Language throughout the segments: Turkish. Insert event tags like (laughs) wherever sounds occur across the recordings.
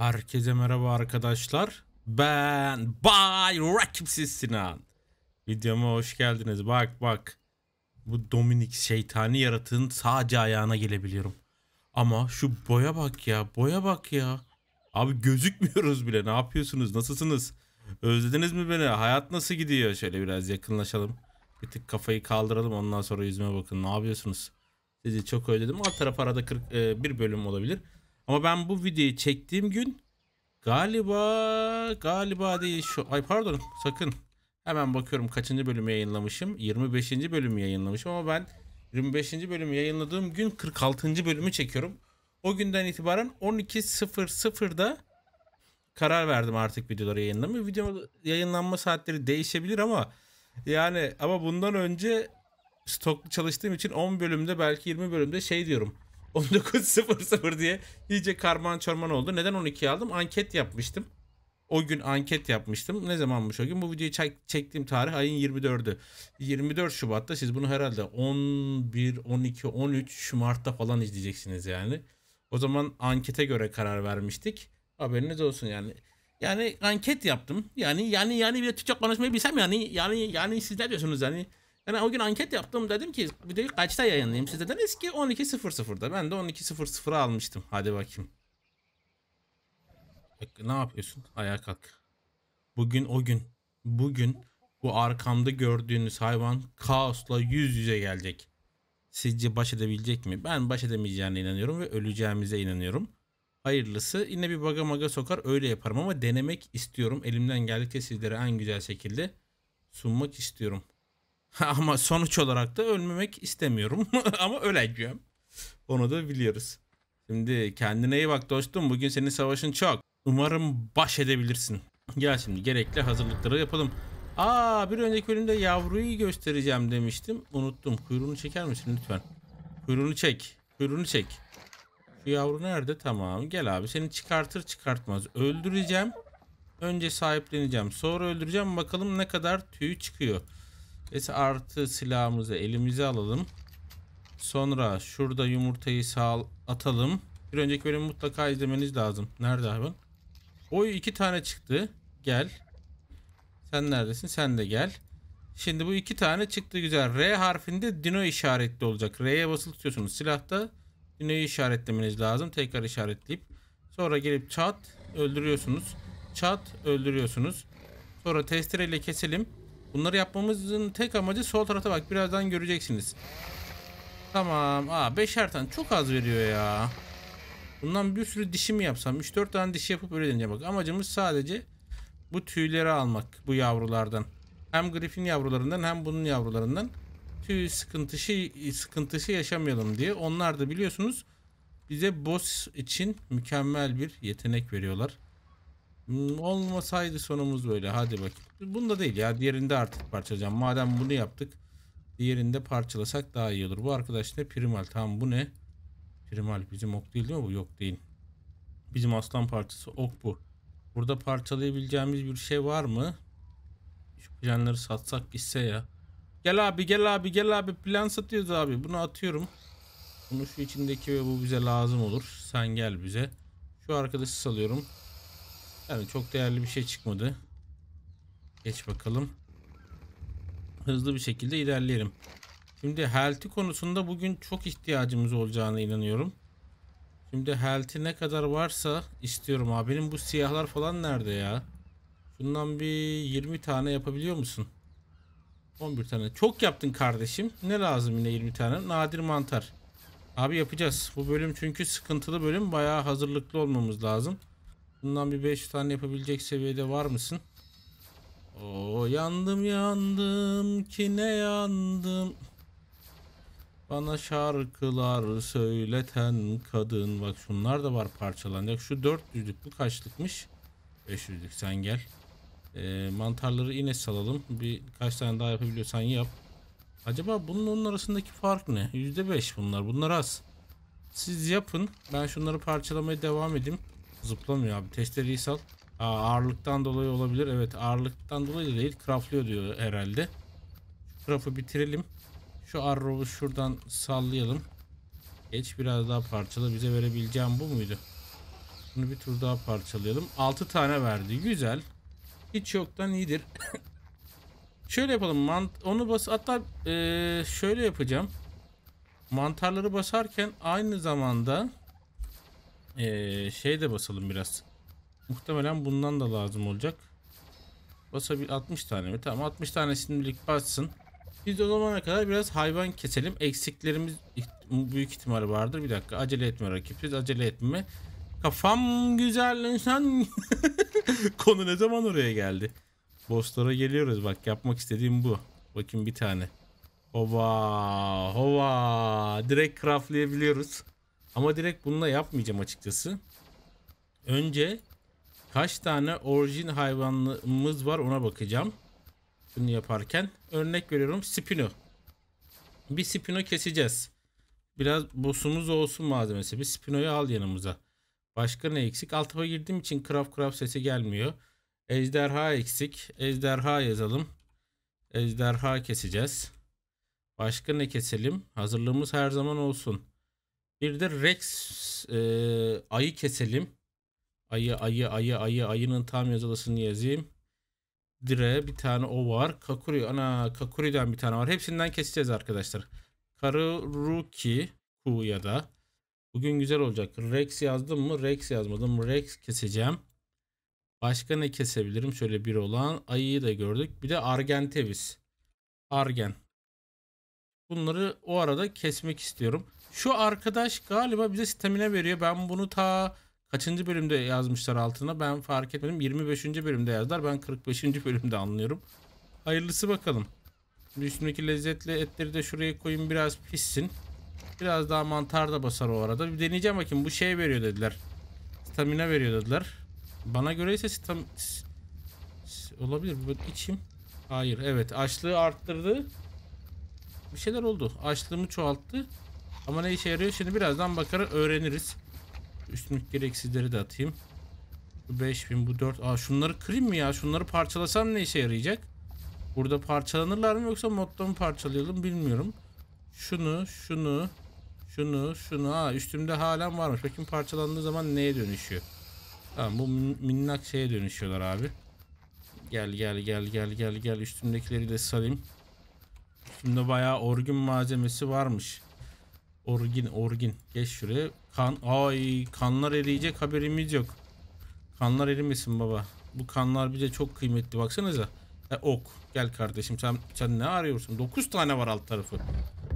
Herkese merhaba arkadaşlar. Ben Bay Rakipsiz Sinan. Videoma hoş geldiniz. Bak bak. Bu Dominik şeytani yaratığın sadece ayağına gelebiliyorum. Ama şu boya bak ya. Boya bak ya. Abi gözükmüyoruz bile. Ne yapıyorsunuz? Nasılsınız? Özlediniz mi beni? Hayat nasıl gidiyor? Şöyle biraz yakınlaşalım. Bir tık kafayı kaldıralım. Ondan sonra yüzüme bakın. Ne yapıyorsunuz? Sizi çok özledim. Alt taraf arada 41 bölüm olabilir. Ama ben bu videoyu çektiğim gün galiba galiba değil şu ay pardon sakın hemen bakıyorum kaçıncı bölümü yayınlamışım 25. bölümü yayınlamışım ama ben 25. bölümü yayınladığım gün 46. bölümü çekiyorum. O günden itibaren 12.00'da karar verdim artık videoları yayınlamaya. Video yayınlanma saatleri değişebilir ama yani ama bundan önce stoklu çalıştığım için 10 bölümde belki 20 bölümde şey diyorum. 19.00 diye iyice karman çorman oldu. Neden 12'yi aldım? Anket yapmıştım. O gün anket yapmıştım. Ne zamanmış o gün? Bu videoyu çek, çektiğim tarih ayın 24'ü. 24 Şubat'ta siz bunu herhalde 11, 12, 13 Şumart'ta falan izleyeceksiniz yani. O zaman ankete göre karar vermiştik. Haberiniz olsun yani. Yani anket yaptım. Yani yani yani bir Türkçe konuşmayı bilsem yani yani yani siz ne diyorsunuz yani? Yani o gün anket yaptım dedim ki videoyu kaçta yayınlayayım siz dediniz ki 12.00'da ben de 12.00'a almıştım hadi bakayım. Bak, ne yapıyorsun ayağa kalk. Bugün o gün bugün bu arkamda gördüğünüz hayvan kaosla yüz yüze gelecek. Sizce baş edebilecek mi? Ben baş edemeyeceğine inanıyorum ve öleceğimize inanıyorum. Hayırlısı yine bir baga maga sokar öyle yaparım ama denemek istiyorum. Elimden geldikçe sizlere en güzel şekilde sunmak istiyorum. Ama sonuç olarak da ölmemek istemiyorum. (laughs) Ama öleceğim. Onu da biliyoruz. Şimdi kendine iyi bak dostum. Bugün senin savaşın çok. Umarım baş edebilirsin. Gel şimdi gerekli hazırlıkları yapalım. Aa bir önceki bölümde yavruyu göstereceğim demiştim. Unuttum. Kuyruğunu çeker misin lütfen? Kuyruğunu çek. Kuyruğunu çek. Şu yavru nerede? Tamam. Gel abi seni çıkartır çıkartmaz. Öldüreceğim. Önce sahipleneceğim. Sonra öldüreceğim. Bakalım ne kadar tüy çıkıyor. Neyse artı silahımızı elimize alalım. Sonra şurada yumurtayı sağ atalım. Bir önceki bölümü mutlaka izlemeniz lazım. Nerede hayvan? Oy iki tane çıktı. Gel. Sen neredesin? Sen de gel. Şimdi bu iki tane çıktı güzel. R harfinde dino işaretli olacak. R'ye basılı tutuyorsunuz. Silahta dino'yu işaretlemeniz lazım. Tekrar işaretleyip. Sonra gelip çat öldürüyorsunuz. Çat öldürüyorsunuz. Sonra testereyle keselim. Bunları yapmamızın tek amacı sol tarafa bak. Birazdan göreceksiniz. Tamam. Aa beşer tane. Çok az veriyor ya. Bundan bir sürü dişi mi yapsam? 3-4 tane dişi yapıp öyle deneyeceğim. Bak amacımız sadece bu tüyleri almak. Bu yavrulardan. Hem Griffin yavrularından hem bunun yavrularından. Tüy sıkıntısı, sıkıntısı yaşamayalım diye. Onlar da biliyorsunuz bize boss için mükemmel bir yetenek veriyorlar. Hmm, olmasaydı sonumuz böyle. Hadi bak. Bunda değil ya. Diğerinde artık parçalayacağım. Madem bunu yaptık. Diğerinde parçalasak daha iyi olur. Bu arkadaş ne? Primal. Tamam bu ne? Primal. Bizim ok değil değil mi bu? Yok değil. Bizim aslan parçası ok bu. Burada parçalayabileceğimiz bir şey var mı? Şu planları satsak gitse ya. Gel abi gel abi gel abi. Plan satıyoruz abi. Bunu atıyorum. Bunu şu içindeki ve bu bize lazım olur. Sen gel bize. Şu arkadaşı salıyorum. Yani çok değerli bir şey çıkmadı. Geç bakalım. Hızlı bir şekilde ilerleyelim. Şimdi health'i konusunda bugün çok ihtiyacımız olacağına inanıyorum. Şimdi health'i ne kadar varsa istiyorum abi. Benim bu siyahlar falan nerede ya? Şundan bir 20 tane yapabiliyor musun? 11 tane. Çok yaptın kardeşim. Ne lazım yine 20 tane? Nadir mantar. Abi yapacağız. Bu bölüm çünkü sıkıntılı bölüm. Bayağı hazırlıklı olmamız lazım. Bundan bir 5 tane yapabilecek seviyede var mısın? Oo yandım yandım ki ne yandım. Bana şarkılar söyleten kadın. Bak şunlar da var parçalanacak. Şu 400'lük bu kaçlıkmış? 500'lük sen gel. Ee, mantarları yine salalım. Bir kaç tane daha yapabiliyorsan yap. Acaba bunun onun arasındaki fark ne? %5 bunlar. Bunlar az. Siz yapın. Ben şunları parçalamaya devam edeyim. Zıplamıyor abi. Testereyi sal. Aa, ağırlıktan dolayı olabilir. Evet ağırlıktan dolayı değil. Craftlıyor diyor herhalde. Şu bitirelim. Şu arrow'u şuradan sallayalım. Geç biraz daha parçalı. Bize verebileceğim bu muydu? Bunu bir tur daha parçalayalım. 6 tane verdi. Güzel. Hiç yoktan iyidir. (coughs) şöyle yapalım. Mant onu bas hatta eee, şöyle yapacağım. Mantarları basarken aynı zamanda eee, şey de basalım biraz. Muhtemelen bundan da lazım olacak. Basabil 60 tane mi? Tamam 60 tane şimdilik bassın. Biz o zamana kadar biraz hayvan keselim. Eksiklerimiz büyük ihtimal vardır. Bir dakika acele etme rakip. Siz acele etme. Kafam güzel insan. (laughs) Konu ne zaman oraya geldi? Bosslara geliyoruz bak yapmak istediğim bu. Bakayım bir tane. Hova hova direkt craftlayabiliyoruz. Ama direkt bununla yapmayacağım açıkçası. Önce kaç tane orijin hayvanımız var ona bakacağım. Bunu yaparken örnek veriyorum spino. Bir spino keseceğiz. Biraz boss'umuz olsun malzemesi. Bir spinoyu al yanımıza. Başka ne eksik? Alt taba girdiğim için craft craft sesi gelmiyor. Ejderha eksik. Ejderha yazalım. Ejderha keseceğiz. Başka ne keselim? Hazırlığımız her zaman olsun. Bir de Rex e, ayı keselim. Ayı ayı ayı ayı ayının tam yazılısını yazayım. Dire bir tane o var. Kakuri ana Kakuri'den bir tane var. Hepsinden keseceğiz arkadaşlar. Karuruki Ku ya da Bugün güzel olacak. Rex yazdım mı? Rex yazmadım. Rex keseceğim. Başka ne kesebilirim? Şöyle bir olan. Ayıyı da gördük. Bir de Argentevis. Argen. Bunları o arada kesmek istiyorum. Şu arkadaş galiba bize stamina veriyor. Ben bunu ta kaçıncı bölümde yazmışlar altına. Ben fark etmedim. 25. bölümde yazdılar. Ben 45. bölümde anlıyorum. Hayırlısı bakalım. Şimdi Üstündeki lezzetli etleri de şuraya koyayım biraz pişsin. Biraz daha mantar da basar o arada. Bir deneyeceğim bakayım. Bu şey veriyor dediler. Stamina veriyor dediler. Bana göre ise stam... olabilir. Bir içeyim. Hayır. Evet. Açlığı arttırdı. Bir şeyler oldu. Açlığımı çoğalttı. Ama ne işe yarıyor? Şimdi birazdan bakar öğreniriz. Üstümdeki gereksizleri de atayım. Bu 5000 bu 4. Aa şunları kırayım mı ya? Şunları parçalasam ne işe yarayacak? Burada parçalanırlar mı yoksa modda mı parçalayalım bilmiyorum. Şunu, şunu, şunu, şunu. Aa üstümde halen varmış. Bakayım parçalandığı zaman neye dönüşüyor? Tamam bu min- minnak şeye dönüşüyorlar abi. Gel gel gel gel gel gel üstümdekileri de salayım. Üstümde bayağı orgin malzemesi varmış. Orgin orgin. Geç şuraya. Kan ay kanlar eriyecek haberimiz yok. Kanlar erimesin baba. Bu kanlar bize çok kıymetli baksanıza. E, ok. Gel kardeşim sen sen ne arıyorsun? 9 tane var alt tarafı.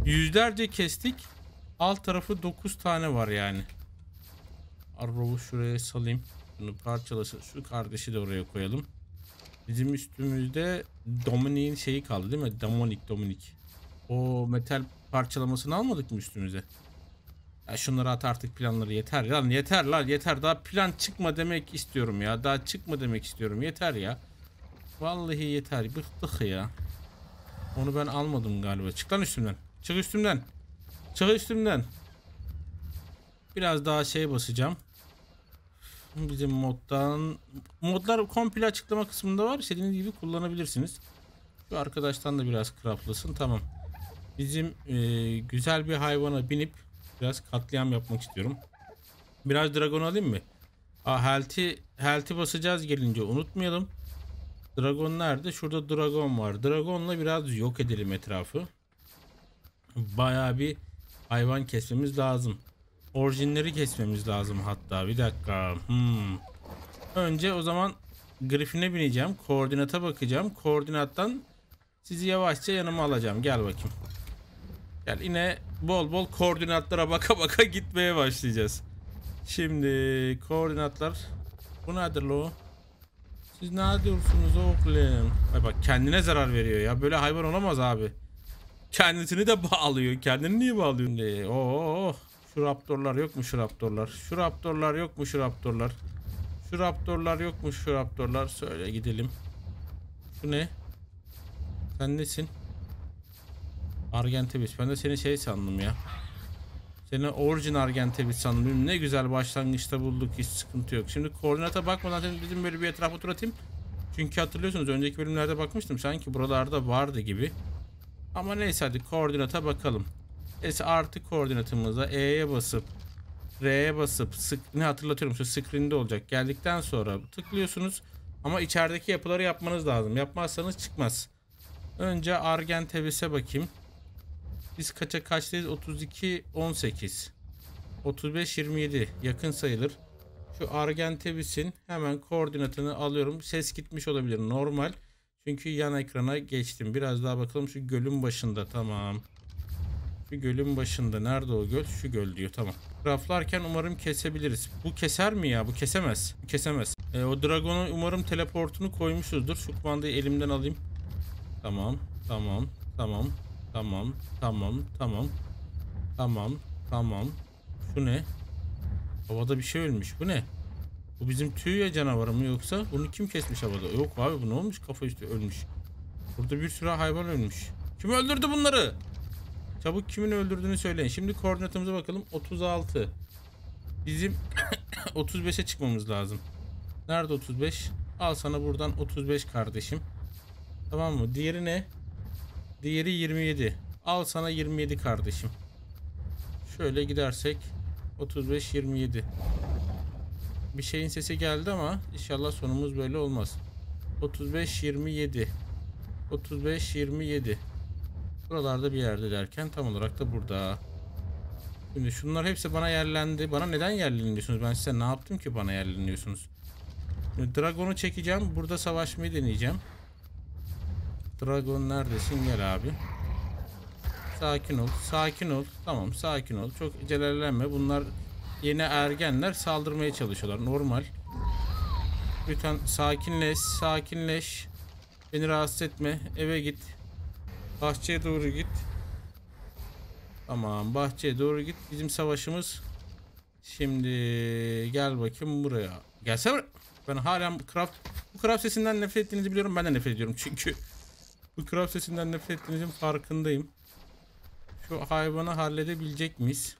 Yüzlerce kestik. Alt tarafı 9 tane var yani. Arrowu şuraya salayım. Bunu parçalasın. Şu kardeşi de oraya koyalım. Bizim üstümüzde Dominik'in şeyi kaldı değil mi? Dominik Dominik. O metal parçalamasını almadık mı üstümüze? Ya şunları at artık planları yeter lan yeter lan yeter. Daha plan çıkma demek istiyorum ya daha çıkma demek istiyorum. Yeter ya. Vallahi yeter bıktık ya. Onu ben almadım galiba. Çık lan üstümden. Çık üstümden. Çık üstümden. Biraz daha şey basacağım. Bizim moddan Modlar komple açıklama kısmında var. İstediğiniz gibi kullanabilirsiniz. Şu arkadaştan da biraz craftlasın tamam Bizim e, güzel bir hayvana binip biraz katliam yapmak istiyorum. Biraz dragon alayım mı? Aa, health'i, health'i basacağız gelince unutmayalım. Dragon nerede? Şurada dragon var. Dragon'la biraz yok edelim etrafı. Bayağı bir hayvan kesmemiz lazım. Orijinleri kesmemiz lazım hatta. Bir dakika. Hmm. Önce o zaman Griffin'e bineceğim. Koordinata bakacağım. Koordinattan sizi yavaşça yanıma alacağım. Gel bakayım. Gel yine bol bol koordinatlara baka (laughs) baka gitmeye başlayacağız. Şimdi koordinatlar. Bu nedir lo? Siz ne diyorsunuz oğlum? Ay bak kendine zarar veriyor ya. Böyle hayvan olamaz abi. Kendisini de bağlıyor. Kendini niye bağlıyor? Şimdi, Oo, şu raptorlar yok mu şu raptorlar? Şu raptorlar yok mu şu raptorlar? Şu raptorlar yok mu şu raptorlar? Söyle gidelim. Şu ne? Sen nesin? Argentebis. Ben de seni şey sandım ya. Seni orijin Argentebis sandım. Ne güzel başlangıçta bulduk. Hiç sıkıntı yok. Şimdi koordinata bakmadan dedim böyle bir etrafa tur atayım. Çünkü hatırlıyorsunuz önceki bölümlerde bakmıştım. Sanki buralarda vardı gibi. Ama neyse hadi koordinata bakalım. Neyse artı koordinatımızda E'ye basıp R'ye basıp sık ne hatırlatıyorum şu screen'de olacak. Geldikten sonra tıklıyorsunuz ama içerideki yapıları yapmanız lazım. Yapmazsanız çıkmaz. Önce Argentebis'e bakayım. Biz kaça kaçtayız? 32 18. 35 27 yakın sayılır. Şu Argentebis'in hemen koordinatını alıyorum. Ses gitmiş olabilir normal. Çünkü yan ekrana geçtim. Biraz daha bakalım şu gölün başında tamam. Şu gölün başında. Nerede o göl? Şu göl diyor. Tamam. Raflarken umarım kesebiliriz. Bu keser mi ya? Bu kesemez. Bu kesemez. E, o Dragon'un umarım teleportunu koymuşuzdur. Şu kumandayı elimden alayım. Tamam. Tamam. Tamam. Tamam. Tamam. Tamam. Tamam. Tamam. Şu ne? Havada bir şey ölmüş. Bu ne? Bu bizim tüy ya canavarı mı yoksa? Bunu kim kesmiş havada? Yok abi bu ne olmuş? Kafa üstü ölmüş. Burada bir sürü hayvan ölmüş. Kim öldürdü bunları? Çabuk kimin öldürdüğünü söyleyin. Şimdi koordinatımıza bakalım. 36. Bizim (coughs) 35'e çıkmamız lazım. Nerede 35? Al sana buradan 35 kardeşim. Tamam mı? Diğeri ne? Diğeri 27. Al sana 27 kardeşim. Şöyle gidersek 35 27. Bir şeyin sesi geldi ama inşallah sonumuz böyle olmaz. 35 27. 35 27. Buralarda bir yerde derken tam olarak da burada. Şimdi şunlar hepsi bana yerlendi. Bana neden yerleniyorsunuz? Ben size ne yaptım ki bana yerleniyorsunuz? Dragon'u çekeceğim. Burada savaşmayı deneyeceğim. Dragon neredesin? Gel abi. Sakin ol. Sakin ol. Tamam sakin ol. Çok celallenme. Bunlar yeni ergenler saldırmaya çalışıyorlar. Normal. Lütfen sakinleş. Sakinleş. Beni rahatsız etme. Eve git. Bahçeye doğru git. Tamam bahçeye doğru git. Bizim savaşımız şimdi gel bakayım buraya. Gelsene. Ben hala craft bu craft sesinden nefret ettiğinizi biliyorum. Ben de nefret ediyorum çünkü bu craft sesinden nefret ettiğinizin farkındayım. Şu hayvanı halledebilecek miyiz?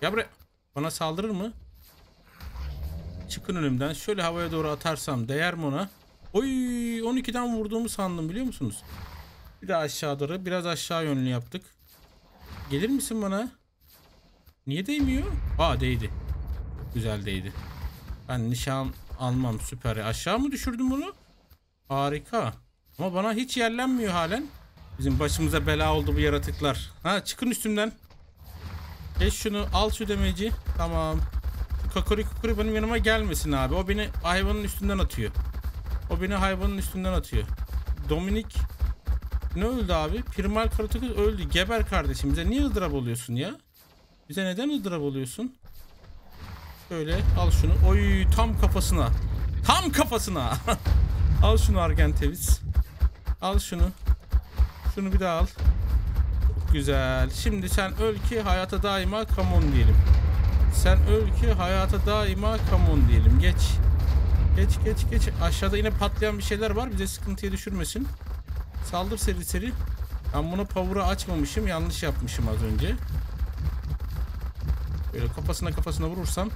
Gel buraya. Bana saldırır mı? Çıkın önümden. Şöyle havaya doğru atarsam değer mi ona? Oy 12'den vurduğumu sandım biliyor musunuz? Bir de aşağı doğru. Biraz aşağı yönlü yaptık. Gelir misin bana? Niye değmiyor? Aa değdi. Güzel değdi. Ben nişan almam süper. Aşağı mı düşürdüm bunu? Harika. Ama bana hiç yerlenmiyor halen. Bizim başımıza bela oldu bu yaratıklar. Ha çıkın üstümden. Geç şunu al şu demeci. Tamam. Şu kakori kukuri benim yanıma gelmesin abi. O beni hayvanın üstünden atıyor. O beni hayvanın üstünden atıyor. Dominik ne öldü abi? Primal Karatokus öldü. Geber kardeşim. Bize niye ızdırap oluyorsun ya? Bize neden ızdırap oluyorsun? Şöyle al şunu. Oy tam kafasına. Tam kafasına. (laughs) al şunu Argentevis. Al şunu. Şunu bir daha al. Güzel. Şimdi sen öl ki hayata daima come on diyelim. Sen öl ki hayata daima come on diyelim. Geç. Geç geç geç. Aşağıda yine patlayan bir şeyler var. Bize sıkıntıya düşürmesin. Saldır seri seri. Ben bunu power'ı açmamışım. Yanlış yapmışım az önce. Böyle kafasına kafasına vurursam.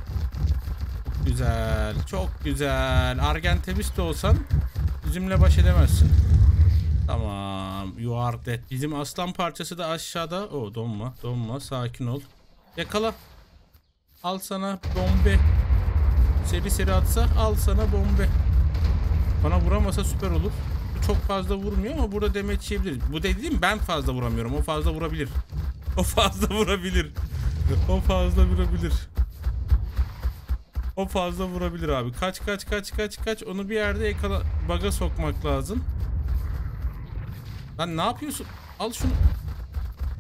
Güzel. Çok güzel. Argentebis de olsan bizimle baş edemezsin. Tamam. You are dead. Bizim aslan parçası da aşağıda. O donma. Donma. Sakin ol. Yakala. Al sana bombe. Seri seri atsa al sana bombe. Bana vuramasa süper olur. Çok fazla vurmuyor ama burada demet yiyebiliriz. Bu dediğim ben fazla vuramıyorum. O fazla vurabilir. (laughs) O fazla vurabilir. O fazla vurabilir. O fazla vurabilir abi. Kaç kaç kaç kaç kaç. Onu bir yerde yakala baga sokmak lazım. Lan ne yapıyorsun? Al şunu.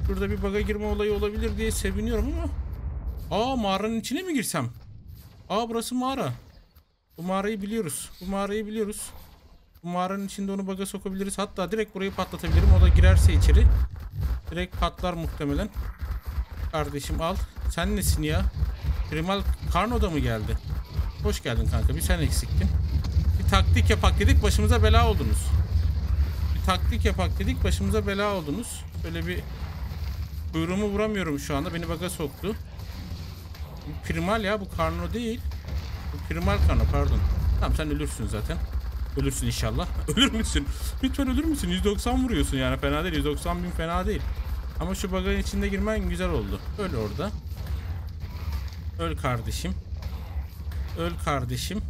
Şurada bir baga girme olayı olabilir diye seviniyorum ama. Aa mağaranın içine mi girsem? Aa burası mağara. Bu mağarayı biliyoruz. Bu mağarayı biliyoruz. Bu mağaranın içinde onu baga sokabiliriz. Hatta direkt burayı patlatabilirim. O da girerse içeri. Direkt patlar muhtemelen. Kardeşim al. Sen nesin ya? Primal Karno'da mı geldi? Hoş geldin kanka. Bir sen eksiktin. Bir taktik yapak dedik başımıza bela oldunuz. Bir taktik yapak dedik başımıza bela oldunuz. Böyle bir kuyruğumu vuramıyorum şu anda. Beni baga soktu. Bu primal ya bu Karno değil. Bu primal Karno pardon. Tamam sen ölürsün zaten. Ölürsün inşallah. (laughs) Ölür müsün? Lütfen ölür müsün? 190 vuruyorsun yani fena değil. 190 bin fena değil. Ama şu bagajın içinde girmen güzel oldu. Öyle orada. Öl kardeşim. Öl kardeşim.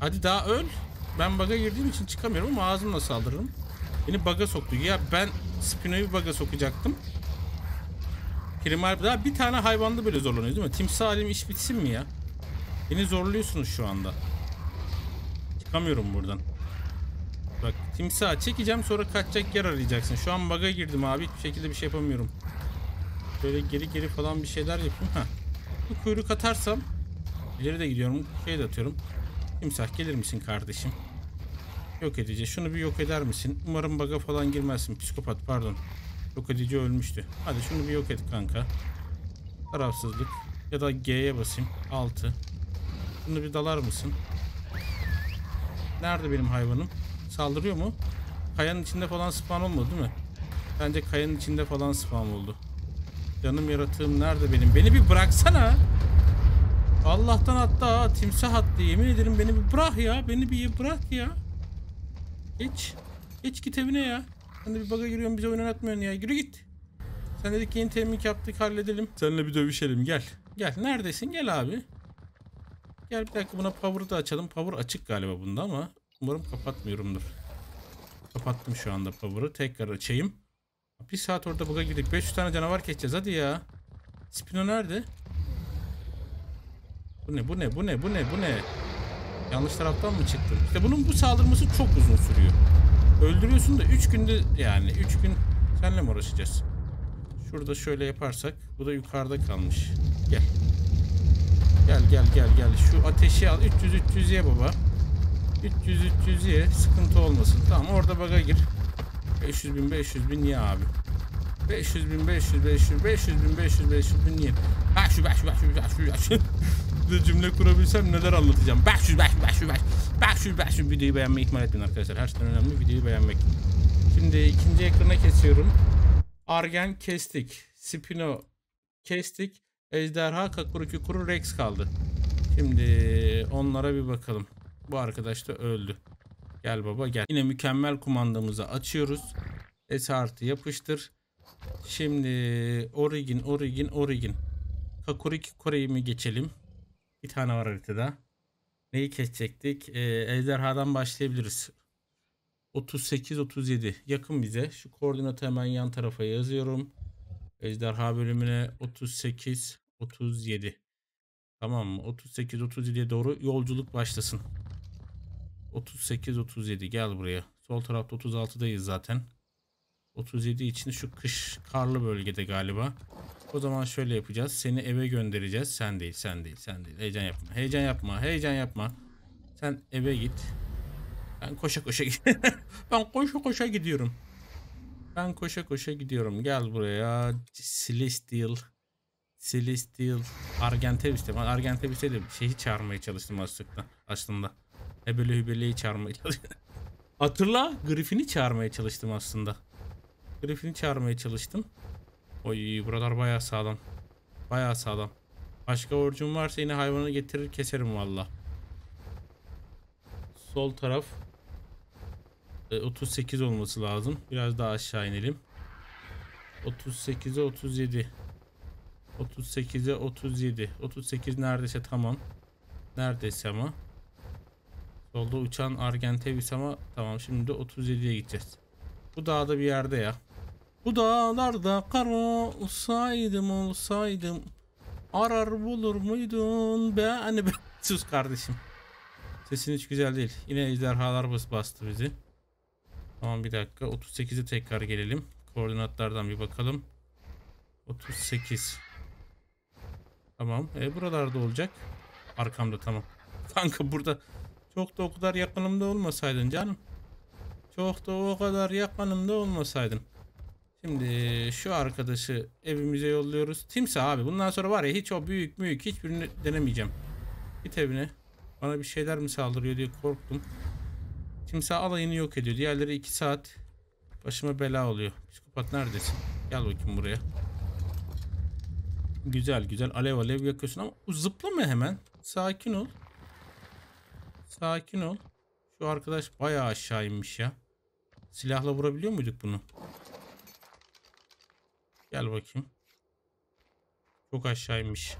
Hadi daha öl. Ben baga girdiğim için çıkamıyorum ama ağzımla saldırırım. Beni baga soktu. Ya ben Spino'yu baga sokacaktım. Primal daha bir tane hayvanda böyle zorlanıyor değil mi? Timsah halim iş bitsin mi ya? Beni zorluyorsunuz şu anda. Çıkamıyorum buradan. Bak timsah çekeceğim sonra kaçacak yer arayacaksın. Şu an baga girdim abi. Hiçbir şekilde bir şey yapamıyorum. Böyle geri geri falan bir şeyler yapayım. Ha. Bu kuyruk atarsam ileri de gidiyorum. Şey de atıyorum. Timsah gelir misin kardeşim? Yok edici. Şunu bir yok eder misin? Umarım baga falan girmezsin. Psikopat pardon. Yok edici ölmüştü. Hadi şunu bir yok et kanka. Tarafsızlık. Ya da G'ye basayım. 6. Şunu bir dalar mısın? Nerede benim hayvanım? Saldırıyor mu? Kayanın içinde falan spawn olmadı değil mi? Bence kayanın içinde falan spawn oldu. Canım yaratığım nerede benim? Beni bir bıraksana. Allah'tan hatta ha, timsah attı. Yemin ederim beni bir bırak ya. Beni bir bırak ya. Geç. Geç git evine ya. Sen de bir baga giriyorsun bize oyun oynatmıyorsun ya. Yürü git. Sen dedik ki yeni temin yaptık halledelim. Seninle bir dövüşelim gel. Gel neredesin gel abi. Gel bir dakika buna power'ı da açalım. Power açık galiba bunda ama umarım kapatmıyorumdur. Kapattım şu anda power'ı. Tekrar açayım. Bir saat orada buga girdik. 500 tane canavar keseceğiz hadi ya. Spino nerede? Bu ne bu ne bu ne bu ne bu ne? Yanlış taraftan mı çıktın? İşte bunun bu saldırması çok uzun sürüyor. Öldürüyorsun da 3 günde yani 3 gün senle mi uğraşacağız? Şurada şöyle yaparsak bu da yukarıda kalmış. Gel. Gel gel gel gel. Şu ateşi al. 300 300 ye baba. 300 300 ye. Sıkıntı olmasın. Tamam orada baga gir. 500 bin 500 bin ye abi. 500 bin 500 500 500 bin 500 500 bin ye. Bak şu bak şu bak şu bak şu bak şu. (laughs) Bir de cümle kurabilsem neler anlatacağım. Bak şu bak şu bak şu bak. Bak şu bak şu videoyu beğenmeyi ihmal etmeyin arkadaşlar. Her şeyden önemli videoyu beğenmek. Şimdi ikinci ekrana kesiyorum. Argen kestik. Spino kestik. Ejderha, Kakuruki Kuru, Rex kaldı. Şimdi onlara bir bakalım. Bu arkadaş da öldü. Gel baba gel. Yine mükemmel kumandamızı açıyoruz. S artı yapıştır. Şimdi Origin, Origin, Origin. Kakuriki Kore'yi mi geçelim? Bir tane var haritada. Neyi kesecektik? Ee, ejderhadan başlayabiliriz. 38-37 yakın bize. Şu koordinatı hemen yan tarafa yazıyorum. Ejderha bölümüne 38 37. Tamam mı? 38 37'ye doğru yolculuk başlasın. 38 37 gel buraya. Sol tarafta 36'dayız zaten. 37 için şu kış karlı bölgede galiba. O zaman şöyle yapacağız. Seni eve göndereceğiz. Sen değil, sen değil, sen değil. Heyecan yapma. Heyecan yapma. Heyecan yapma. Sen eve git. Ben koşa koşa (laughs) ben koşa koşa gidiyorum. Ben koşa koşa gidiyorum. Gel buraya. Celestial. Celestial. Argentebis'te. Ben Argentebis'te de şeyi çağırmaya çalıştım aslında. Aslında. Hebele hübeleyi çağırmaya çalıştım. (laughs) Hatırla. Griffin'i çağırmaya çalıştım aslında. Griffin'i çağırmaya çalıştım. Oy buralar bayağı sağlam. Bayağı sağlam. Başka orucum varsa yine hayvanı getirir keserim valla. Sol taraf 38 olması lazım. Biraz daha aşağı inelim. 38'e 37. 38'e 37. 38 neredeyse tamam. Neredeyse ama. Solda uçan Argentevis ama tamam şimdi de 37'ye gideceğiz. Bu dağda bir yerde ya. Bu dağlarda kar olsaydım olsaydım arar bulur muydun be hani be (laughs) sus kardeşim. Sesin hiç güzel değil. Yine ejderhalar bas bastı bizi. Tamam bir dakika. 38'e tekrar gelelim. Koordinatlardan bir bakalım. 38. Tamam. E, buralarda olacak. Arkamda tamam. (laughs) Kanka burada çok da o kadar yakınımda olmasaydın canım. Çok da o kadar yakınımda olmasaydın. Şimdi şu arkadaşı evimize yolluyoruz. Timsah abi. Bundan sonra var ya hiç o büyük büyük hiçbirini denemeyeceğim. Git evine. Bana bir şeyler mi saldırıyor diye korktum. Timsah alayını yok ediyor. Diğerleri 2 saat başıma bela oluyor. Psikopat neredesin? Gel bakayım buraya. Güzel güzel alev alev yakıyorsun ama zıplama hemen. Sakin ol. Sakin ol. Şu arkadaş bayağı aşağı inmiş ya. Silahla vurabiliyor muyduk bunu? Gel bakayım. Çok aşağı inmiş.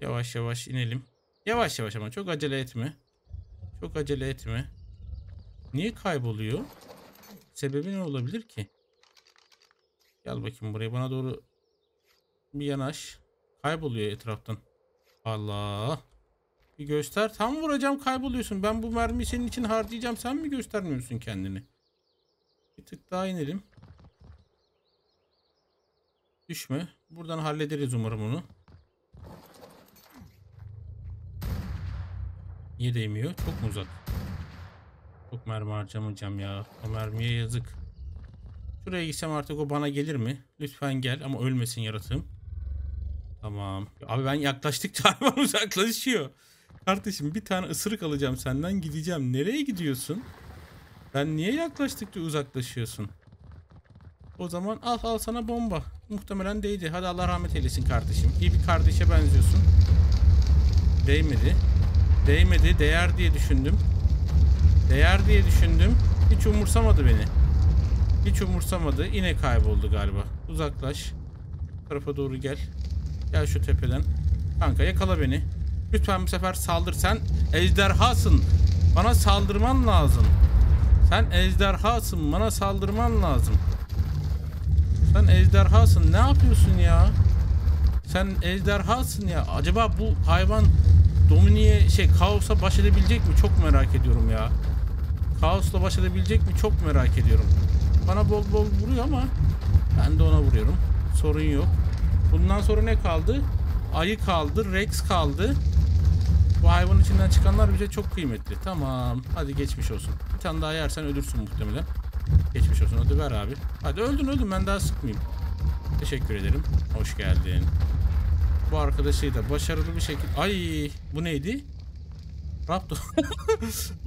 Yavaş yavaş inelim. Yavaş yavaş ama çok acele etme. Çok acele etme. Niye kayboluyor? Sebebi ne olabilir ki? Gel bakayım buraya bana doğru bir yanaş. Kayboluyor etraftan. Allah. Bir göster. Tam vuracağım kayboluyorsun. Ben bu mermiyi senin için harcayacağım. Sen mi göstermiyorsun kendini? Bir tık daha inelim. Düşme. Buradan hallederiz umarım onu. Niye değmiyor? Çok mu uzak? Çok mermi harcamayacağım ya. O mermiye yazık. Şuraya gitsem artık o bana gelir mi? Lütfen gel ama ölmesin yaratığım. Tamam. Abi ben yaklaştıkça (laughs) hayvan uzaklaşıyor. Kardeşim bir tane ısırık alacağım senden gideceğim. Nereye gidiyorsun? Ben niye yaklaştıkça uzaklaşıyorsun? O zaman al al sana bomba. Muhtemelen değdi. Hadi Allah rahmet eylesin kardeşim. İyi bir kardeşe benziyorsun. Değmedi. Değmedi. Değer diye düşündüm. Değer diye düşündüm. Hiç umursamadı beni. Hiç umursamadı. Yine kayboldu galiba. Uzaklaş. Tarafa doğru gel. Gel şu tepeden. Kanka yakala beni. Lütfen bu sefer saldır. Sen ejderhasın. Bana saldırman lazım. Sen ejderhasın. Bana saldırman lazım. Sen ejderhasın. Ne yapıyorsun ya? Sen ejderhasın ya. Acaba bu hayvan Domini'ye şey Kaos'a baş edebilecek mi? Çok merak ediyorum ya. Kaos'la baş edebilecek mi? Çok merak ediyorum. Bana bol bol vuruyor ama ben de ona vuruyorum. Sorun yok. Bundan sonra ne kaldı? Ayı kaldı, Rex kaldı. Bu hayvanın içinden çıkanlar bize çok kıymetli. Tamam. Hadi geçmiş olsun. Bir tane daha yersen ölürsün muhtemelen. Geçmiş olsun. Hadi ver abi. Hadi öldün öldün ben daha sıkmayayım. Teşekkür ederim. Hoş geldin. Bu arkadaşı da başarılı bir şekilde... Ay bu neydi? Raptor.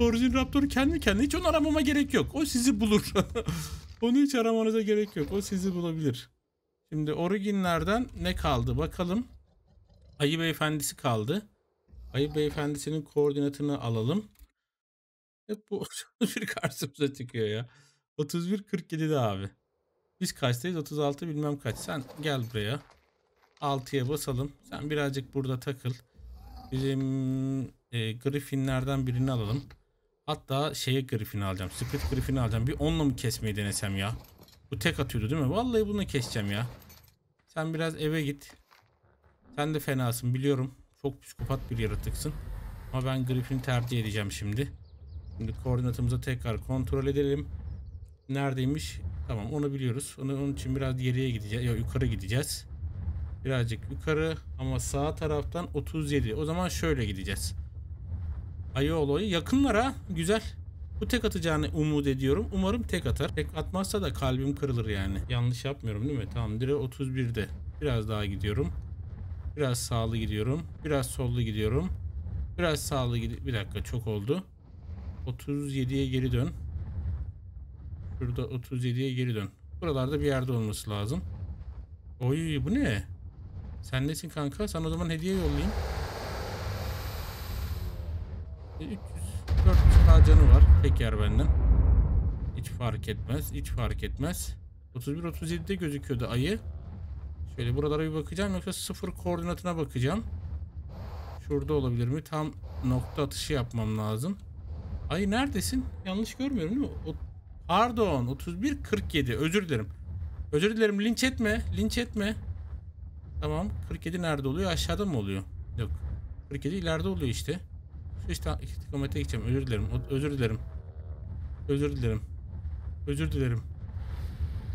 (laughs) Orijin Raptor kendi kendine hiç onu aramama gerek yok. O sizi bulur. (laughs) onu hiç aramanıza gerek yok. O sizi bulabilir. Şimdi originlerden ne kaldı bakalım. Ayı beyefendisi kaldı. Ayı beyefendisinin koordinatını alalım. Hep bu (laughs) bir karşımıza çıkıyor ya. 31 47'de abi. Biz kaçtayız? 36 bilmem kaç. Sen gel buraya. 6'ya basalım. Sen birazcık burada takıl. Bizim e, Griffin'lerden birini alalım. Hatta şeye Griffin'i alacağım. Split Griffin'i alacağım. Bir onunla mı kesmeyi denesem ya? Bu tek atıyordu değil mi? Vallahi bunu keseceğim ya. Sen biraz eve git. Sen de fenasın biliyorum. Çok psikopat bir yaratıksın. Ama ben Griffin'i tercih edeceğim şimdi. Şimdi koordinatımızı tekrar kontrol edelim. Neredeymiş? Tamam onu biliyoruz. Onu, onun için biraz geriye gideceğiz. Ya yukarı gideceğiz. Birazcık yukarı ama sağ taraftan 37. O zaman şöyle gideceğiz. Ayı olayı yakınlara güzel. Bu tek atacağını umut ediyorum. Umarım tek atar. Tek atmazsa da kalbim kırılır yani. Yanlış yapmıyorum değil mi? Tamam dire 31'de. Biraz daha gidiyorum. Biraz sağlı gidiyorum. Biraz sollu gidiyorum. Biraz sağlı gidiyorum. Bir dakika çok oldu. 37'ye geri dön. Şurada 37'ye geri dön. Buralarda bir yerde olması lazım. Oy bu ne? Sen nesin kanka? Sana o zaman hediye yollayayım. 300 400 k canı var. Tek yer benden. Hiç fark etmez. Hiç fark etmez. 31 37'de gözüküyordu ayı. Şöyle buralara bir bakacağım yoksa sıfır koordinatına bakacağım. Şurada olabilir mi? Tam nokta atışı yapmam lazım. Ayı neredesin? Yanlış görmüyorum değil mi? O, pardon 31 47 özür dilerim. Özür dilerim linç etme. Linç etme. Tamam. 47 nerede oluyor? Aşağıda mı oluyor? Yok. 47 ileride oluyor işte. Şu işte istikamete gideceğim. Özür dilerim. Özür dilerim. Özür dilerim. Özür dilerim.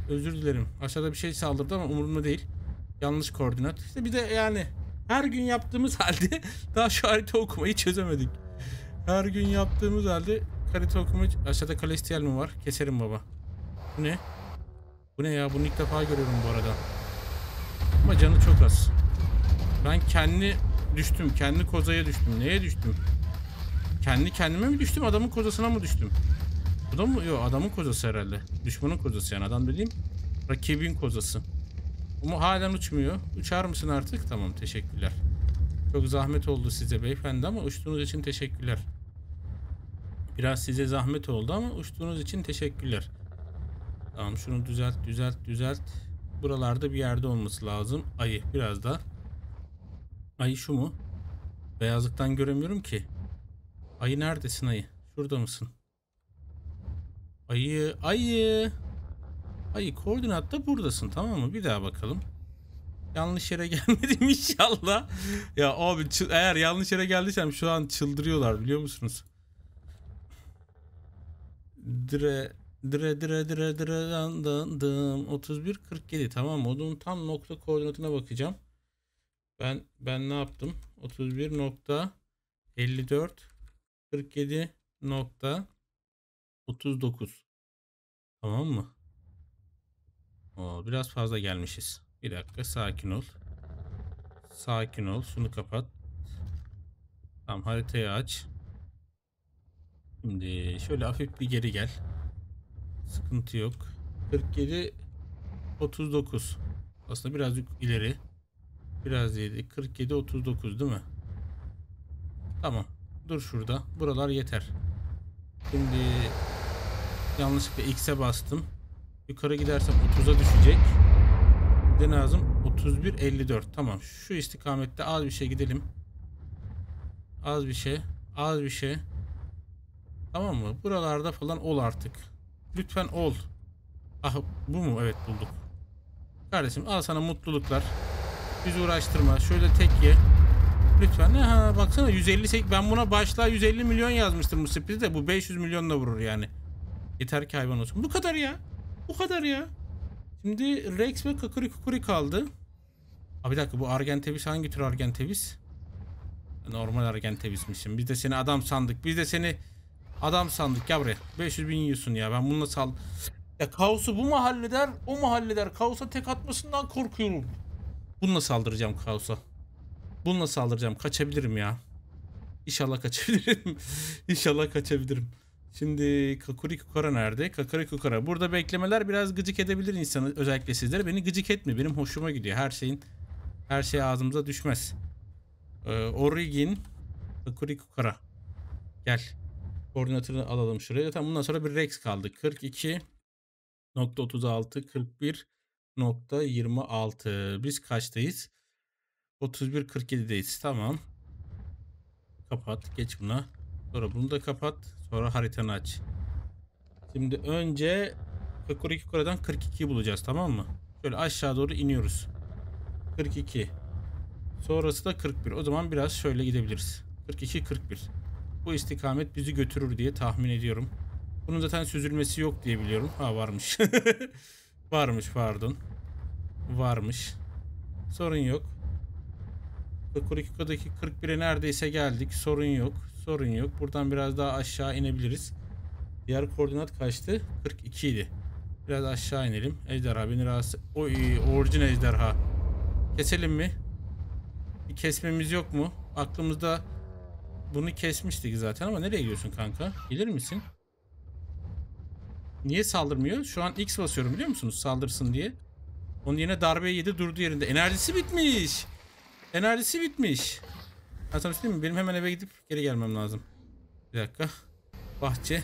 Özür dilerim. Aşağıda bir şey saldırdı ama umurumda değil. Yanlış koordinat. İşte bir de yani her gün yaptığımız (laughs) halde daha şu harita okumayı çözemedik. Her gün yaptığımız halde harita okumayı... Aşağıda Kalestial mi var? Keserim baba. Bu ne? Bu ne ya? Bunu ilk defa görüyorum bu arada. Ama canı çok az. Ben kendi düştüm. Kendi kozaya düştüm. Neye düştüm? Kendi kendime mi düştüm? Adamın kozasına mı düştüm? Bu da mı? Yok adamın kozası herhalde. Düşmanın kozası yani. Adam dediğim rakibin kozası. Ama halen uçmuyor. Uçar mısın artık? Tamam teşekkürler. Çok zahmet oldu size beyefendi ama uçtuğunuz için teşekkürler. Biraz size zahmet oldu ama uçtuğunuz için teşekkürler. Tamam şunu düzelt düzelt düzelt. Buralarda bir yerde olması lazım. Ayı biraz da. Ayı şu mu? Beyazlıktan göremiyorum ki. Ayı neredesin ayı? Şurada mısın? Ayı, ayı. Ayı koordinatta buradasın tamam mı? Bir daha bakalım. Yanlış yere (laughs) gelmedim inşallah. Ya abi eğer yanlış yere geldiysem şu an çıldırıyorlar biliyor musunuz? Dire dire dire dire dire dan dan dım 31 47 tamam? Onun tam nokta koordinatına bakacağım. Ben ben ne yaptım? 31 nokta 54 47 nokta 39 Tamam mı? Oo, biraz fazla gelmişiz. Bir dakika sakin ol. Sakin ol. Şunu kapat. Tamam haritayı aç. Şimdi şöyle hafif bir geri gel. Sıkıntı yok. 47 39. Aslında biraz ileri. Biraz ileri. 47 39 değil mi? Tamam. Dur şurada. Buralar yeter. Şimdi yanlışlıkla X'e bastım. Yukarı gidersem 30'a düşecek. De lazım 31 54. Tamam. Şu istikamette az bir şey gidelim. Az bir şey. Az bir şey. Tamam mı? Buralarda falan ol artık. Lütfen ol. Ah bu mu? Evet bulduk. Kardeşim al sana mutluluklar. Bizi uğraştırma. Şöyle tek ye. Lütfen. Ha, baksana 158 ben buna başlığa 150 milyon yazmıştım bu sürpriz de bu 500 milyon da vurur yani. Yeter ki hayvan olsun. Bu kadar ya. Bu kadar ya. Şimdi Rex ve Kakuri Kukuri kaldı. Abi bir dakika bu Argentevis hangi tür Argentevis? Normal Argentevis'mişim. Biz de seni adam sandık. Biz de seni adam sandık. Gel buraya. 500 bin yiyorsun ya. Ben bununla sal... Ya kaosu bu mu halleder? O mu halleder? Kaosa tek atmasından korkuyorum. Bununla saldıracağım kaosa. Bununla saldıracağım. Kaçabilirim ya. İnşallah kaçabilirim. (laughs) İnşallah kaçabilirim. Şimdi Kakuri Kukara nerede? Kakuri Kukara. Burada beklemeler biraz gıcık edebilir insanı. Özellikle sizlere. Beni gıcık etmiyor. Benim hoşuma gidiyor. Her şeyin her şey ağzımıza düşmez. Ee, Origin Kakuri Kukara. Gel. Koordinatını alalım şuraya. Tamam bundan sonra bir Rex kaldı. 42 nokta 36 41 nokta 26. Biz kaçtayız? 31 47'deyiz. Tamam. Kapat. Geç buna. Sonra bunu da kapat. Sonra haritanı aç. Şimdi önce Kakuri Kukura'dan 42 bulacağız tamam mı? Şöyle aşağı doğru iniyoruz. 42. Sonrası da 41. O zaman biraz şöyle gidebiliriz. 42 41. Bu istikamet bizi götürür diye tahmin ediyorum. Bunun zaten süzülmesi yok diye biliyorum. Ha varmış. (laughs) varmış pardon. Varmış. Sorun yok. Kurikiko'daki 41'e neredeyse geldik. Sorun yok. Sorun yok. Buradan biraz daha aşağı inebiliriz. Diğer koordinat kaçtı? 42 idi. Biraz aşağı inelim. Ejderha beni rahatsız... Oy orijin ejderha. Keselim mi? Bir kesmemiz yok mu? Aklımızda bunu kesmiştik zaten ama nereye gidiyorsun kanka? Gelir misin? Niye saldırmıyor? Şu an X basıyorum biliyor musunuz? Saldırsın diye. Onun yerine darbe yedi durdu yerinde. Enerjisi bitmiş. Enerjisi bitmiş. Ha sana söyleyeyim mi? Benim hemen eve gidip geri gelmem lazım. Bir dakika. Bahçe.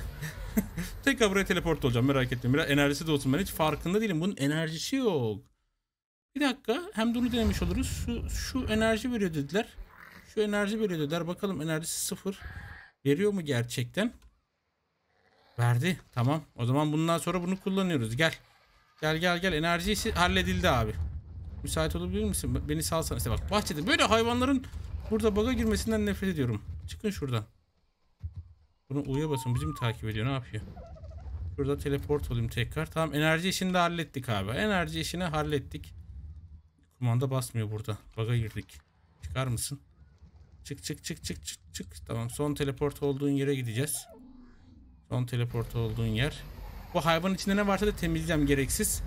(laughs) Tekrar buraya teleport olacağım merak etmeyin. Biraz enerjisi de olsun. Ben hiç farkında değilim. Bunun enerjisi yok. Bir dakika. Hem de onu denemiş oluruz. Şu, şu enerji veriyor dediler. Şu enerji veriyor dediler. Bakalım enerjisi sıfır. Veriyor mu gerçekten? Verdi. Tamam. O zaman bundan sonra bunu kullanıyoruz. Gel. Gel gel gel. Enerjisi halledildi abi. Müsait olabilir misin? Beni salsana. İşte bak bahçede böyle hayvanların burada baga girmesinden nefret ediyorum. Çıkın şuradan. Bunu U'ya basın. Bizi mi takip ediyor? Ne yapıyor? Şurada teleport olayım tekrar. Tamam enerji işini de hallettik abi. Enerji işini hallettik. Kumanda basmıyor burada. Baga girdik. Çıkar mısın? Çık çık çık çık çık çık. Tamam son teleport olduğun yere gideceğiz. Son teleport olduğun yer. Bu hayvanın içinde ne varsa da temizleyeceğim gereksiz.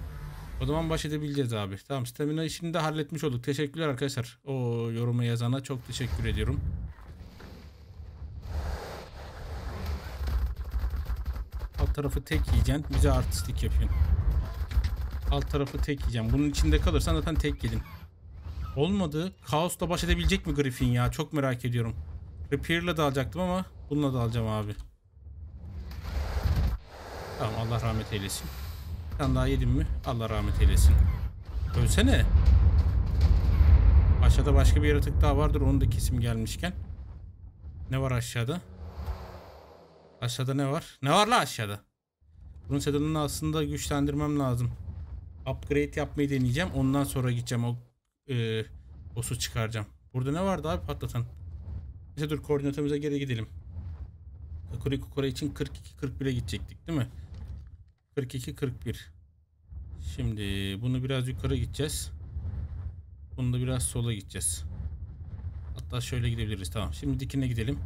O zaman baş edebileceğiz abi. Tamam stamina işini de halletmiş olduk. Teşekkürler arkadaşlar. O yorumu yazana çok teşekkür ediyorum. Alt tarafı tek yiyeceksin. Bize artistlik yapıyorsun. Alt tarafı tek yiyeceğim. Bunun içinde kalırsan zaten tek yedin. Olmadı. Kaos'la baş edebilecek mi Griffin ya? Çok merak ediyorum. Repair'la da alacaktım ama bununla da alacağım abi. Tamam Allah rahmet eylesin. Bir daha yedim mi? Allah rahmet eylesin. Ölsene. Aşağıda başka bir yaratık daha vardır. Onu da kesim gelmişken. Ne var aşağıda? Aşağıda ne var? Ne var la aşağıda? Bunun saddle'ını aslında güçlendirmem lazım. Upgrade yapmayı deneyeceğim. Ondan sonra gideceğim o e, boss'u çıkaracağım. Burada ne vardı abi patlatan? Neyse dur koordinatımıza geri gidelim. Kakuri Kukura için 42-41'e gidecektik değil mi? 42-41. Şimdi bunu biraz yukarı gideceğiz. Bunu da biraz sola gideceğiz. Hatta şöyle gidebiliriz tamam. Şimdi dikine gidelim.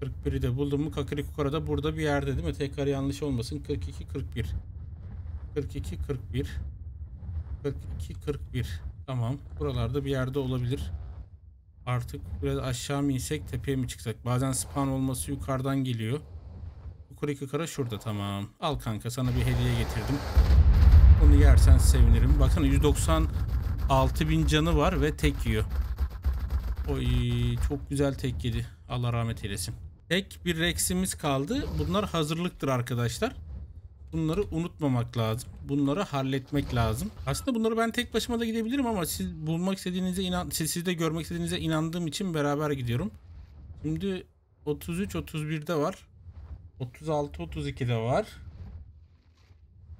41'i de buldum mu Kukura da burada bir yerde değil mi? Tekrar yanlış olmasın. 42-41. 42-41. 42-41. Tamam. Buralarda bir yerde olabilir. Artık biraz aşağı mı insek tepeye mi çıksak? Bazen spawn olması yukarıdan geliyor. Yukarı kara şurada tamam. Al kanka sana bir hediye getirdim. Bunu yersen sevinirim. Bakın 196 bin canı var ve tek yiyor. Oy çok güzel tek yedi. Allah rahmet eylesin. Tek bir Rex'imiz kaldı. Bunlar hazırlıktır arkadaşlar. Bunları unutmamak lazım. Bunları halletmek lazım. Aslında bunları ben tek başıma da gidebilirim ama siz bulmak istediğinize inan siz, siz de görmek istediğinize inandığım için beraber gidiyorum. Şimdi 33 31'de var. 36 32'de var.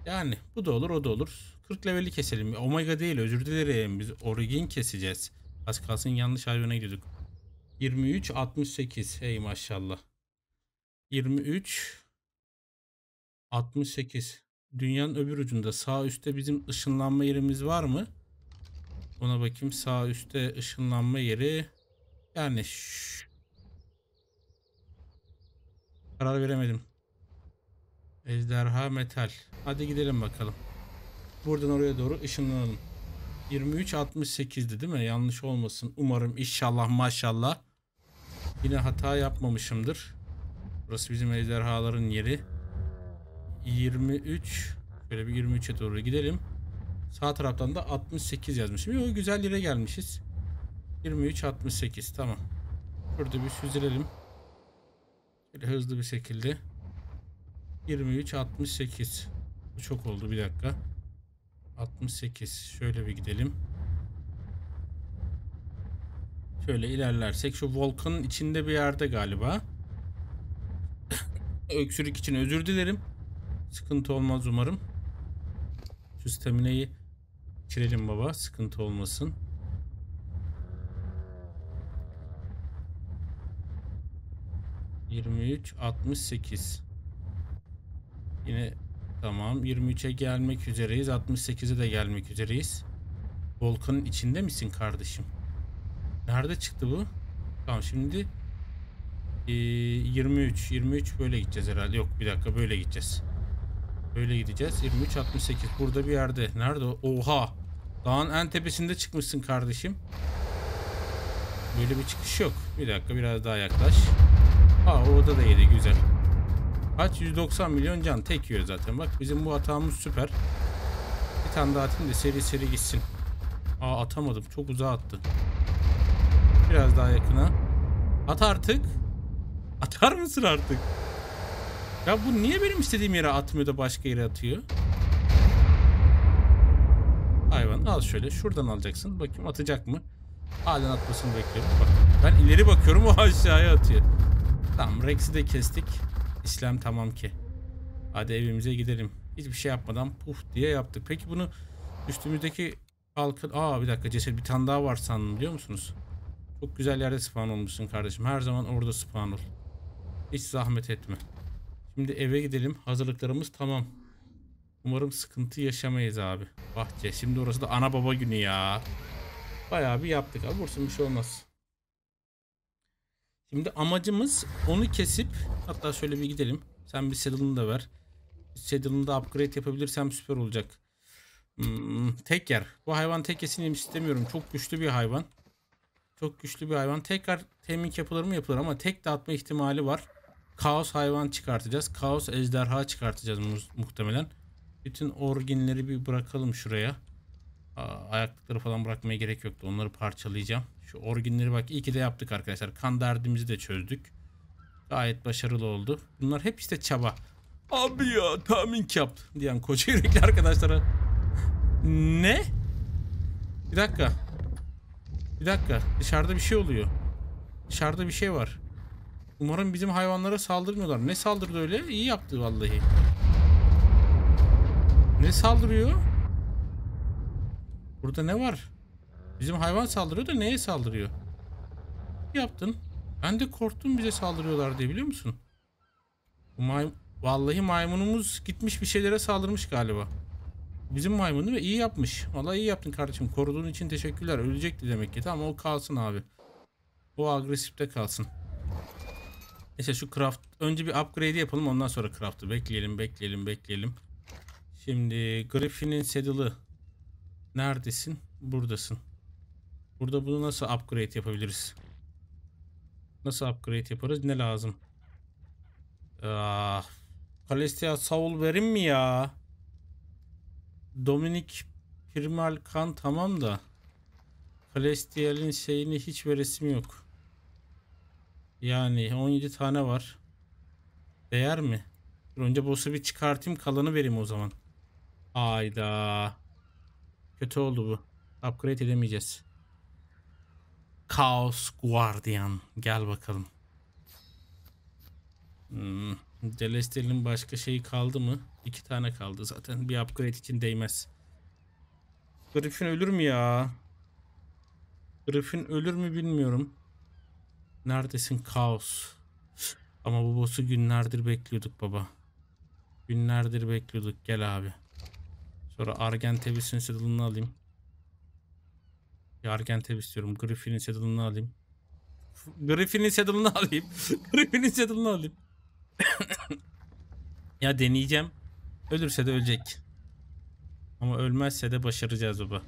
Yani bu da olur o da olur. 40 leveli keselim. Omega değil özür dilerim. Biz origin keseceğiz. Az kalsın yanlış hayvana gidiyorduk. 23 68. Hey maşallah. 23 68. Dünyanın öbür ucunda sağ üstte bizim ışınlanma yerimiz var mı? Ona bakayım sağ üstte ışınlanma yeri. Yani şş. Karar veremedim. Ejderha metal. Hadi gidelim bakalım. Buradan oraya doğru ışınlanalım. 23 68'di değil mi? Yanlış olmasın. Umarım inşallah maşallah. Yine hata yapmamışımdır. Burası bizim ejderhaların yeri. 23 şöyle bir 23'e doğru gidelim. Sağ taraftan da 68 yazmışım. Yo, güzel yere gelmişiz. 23 68 tamam. Burada bir süzülelim. Şöyle hızlı bir şekilde. 23 68. Bu çok oldu bir dakika. 68 şöyle bir gidelim. Şöyle ilerlersek şu volkanın içinde bir yerde galiba. (coughs) Öksürük için özür dilerim. Sıkıntı olmaz umarım. Şu stamineyi içirelim baba. Sıkıntı olmasın. Yirmi üç, altmış sekiz. Yine tamam. 23'e gelmek üzereyiz. 68'e de gelmek üzereyiz. Volkanın içinde misin kardeşim? Nerede çıktı bu? Tamam şimdi e, 23. 23 böyle gideceğiz herhalde. Yok bir dakika böyle gideceğiz. Böyle gideceğiz. 23 68. Burada bir yerde. Nerede? Oha. Dağın en tepesinde çıkmışsın kardeşim. Böyle bir çıkış yok. Bir dakika biraz daha yaklaş. Aa orada da yedi güzel. Kaç? 190 milyon can tek yiyor zaten. Bak bizim bu hatamız süper. Bir tane daha atayım da seri seri gitsin. Aa atamadım. Çok uzağa attı. Biraz daha yakına. At artık. Atar mısın artık? Ya bu niye benim istediğim yere atmıyor da başka yere atıyor? Hayvan al şöyle. Şuradan alacaksın. Bakayım atacak mı? Halen atmasını bekliyorum. Bak ben ileri bakıyorum o aşağıya atıyor. Tamam Rex'i de kestik. İslam tamam ki. Hadi evimize gidelim. Hiçbir şey yapmadan puf diye yaptık. Peki bunu üstümüzdeki halkın... Aa bir dakika ceset bir tane daha var sandım biliyor musunuz? Çok güzel yerde spawn olmuşsun kardeşim. Her zaman orada spawn ol. Hiç zahmet etme. Şimdi eve gidelim. Hazırlıklarımız tamam. Umarım sıkıntı yaşamayız abi. Bahçe. Şimdi orası da ana baba günü ya. Bayağı bir yaptık abi. Vursun bir şey olmaz. Şimdi amacımız onu kesip hatta şöyle bir gidelim. Sen bir saddle'ını da ver. Saddle'ını da upgrade yapabilirsem süper olacak. Hmm, tek yer. Bu hayvan tek yesin istemiyorum. Çok güçlü bir hayvan. Çok güçlü bir hayvan. Tekrar temin yapılır mı yapılır ama tek dağıtma ihtimali var. Kaos hayvan çıkartacağız. Kaos ejderha çıkartacağız mu muhtemelen. Bütün orginleri bir bırakalım şuraya. Aa, ayaklıkları falan bırakmaya gerek yoktu. Onları parçalayacağım. Şu orginleri bak iyi ki de yaptık arkadaşlar. Kan derdimizi de çözdük. Gayet başarılı oldu. Bunlar hep işte çaba. Abi ya tahmin yap diyen koca yürekli arkadaşlara. Ne? Bir dakika. Bir dakika. Dışarıda bir şey oluyor. Dışarıda bir şey var. Umarım bizim hayvanlara saldırmıyorlar. Ne saldırdı öyle? İyi yaptı vallahi. Ne saldırıyor? Burada ne var? Bizim hayvan saldırıyor da neye saldırıyor? Yaptın? Ben de korktum bize saldırıyorlar diye biliyor musun? Bu may Vallahi maymunumuz gitmiş bir şeylere saldırmış galiba. Bizim maymun değil mi? İyi yapmış. Vallahi iyi yaptın kardeşim. Koruduğun için teşekkürler. Ölecekti demek ki. Tamam o kalsın abi. O agresifte kalsın. Neyse şu craft. Önce bir upgrade yapalım ondan sonra craft'ı. Bekleyelim bekleyelim bekleyelim. Şimdi Griffin'in saddle'ı. Neredesin? Buradasın. Burada bunu nasıl upgrade yapabiliriz? Nasıl upgrade yaparız? Ne lazım? Ah, Kalestia Saul verin mi ya? Dominik Primal kan tamam da Kalestial'in şeyini hiç veresim yok. Yani 17 tane var. Değer mi? Dur önce boss'u bir çıkartayım kalanı vereyim o zaman. Ayda. Kötü oldu bu. Upgrade edemeyeceğiz. Chaos Guardian. Gel bakalım. Hmm. Celestial'in başka şeyi kaldı mı? İki tane kaldı zaten. Bir upgrade için değmez. Griffin ölür mü ya? Griffin ölür mü bilmiyorum. Neredesin Kaos? Ama bu boss'u günlerdir bekliyorduk baba. Günlerdir bekliyorduk. Gel abi. Sonra Argentebis'in saddle'ını alayım. Bir Argentebis istiyorum. Griffin'in saddle'ını (laughs) alayım. Griffin'in saddle'ını alayım. Griffin'in saddle'ını alayım. ya deneyeceğim. Ölürse de ölecek. Ama ölmezse de başaracağız baba.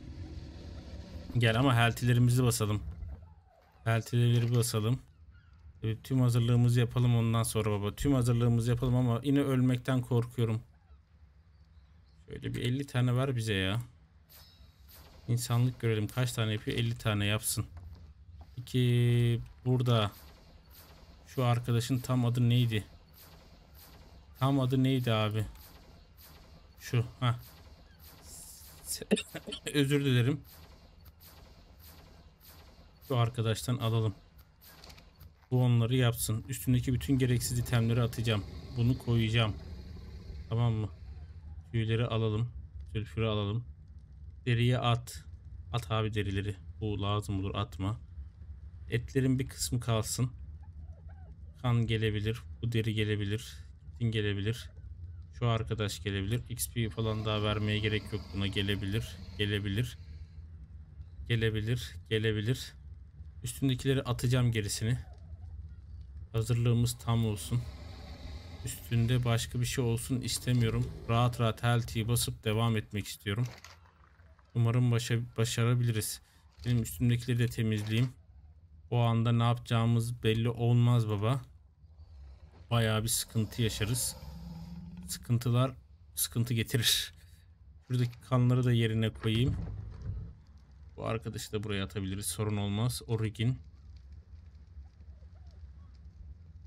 Gel ama heltilerimizi basalım. Heltileri basalım. Evet, tüm hazırlığımızı yapalım ondan sonra baba. Tüm hazırlığımızı yapalım ama yine ölmekten korkuyorum. Şöyle bir 50 tane ver bize ya. İnsanlık görelim. Kaç tane yapıyor? 50 tane yapsın. İki burada. Şu arkadaşın tam adı neydi? Tam adı neydi abi? Şu. ha. (laughs) Özür dilerim. Şu arkadaştan alalım. Bu onları yapsın. Üstündeki bütün gereksiz itemleri atacağım. Bunu koyacağım. Tamam mı? Tüyleri alalım. Sülfürü alalım. Deriye at. At abi derileri. Bu lazım olur atma. Etlerin bir kısmı kalsın. Kan gelebilir. Bu deri gelebilir. Tin gelebilir. Şu arkadaş gelebilir. XP falan daha vermeye gerek yok buna. Gelebilir. Gelebilir. Gelebilir. Gelebilir. Üstündekileri atacağım gerisini. Hazırlığımız tam olsun. Üstünde başka bir şey olsun istemiyorum. Rahat rahat healthy'yi basıp devam etmek istiyorum. Umarım başa başarabiliriz. Benim üstümdekileri de temizleyeyim. O anda ne yapacağımız belli olmaz baba. Bayağı bir sıkıntı yaşarız. Sıkıntılar sıkıntı getirir. Şuradaki kanları da yerine koyayım. Bu arkadaşı da buraya atabiliriz. Sorun olmaz. Origin.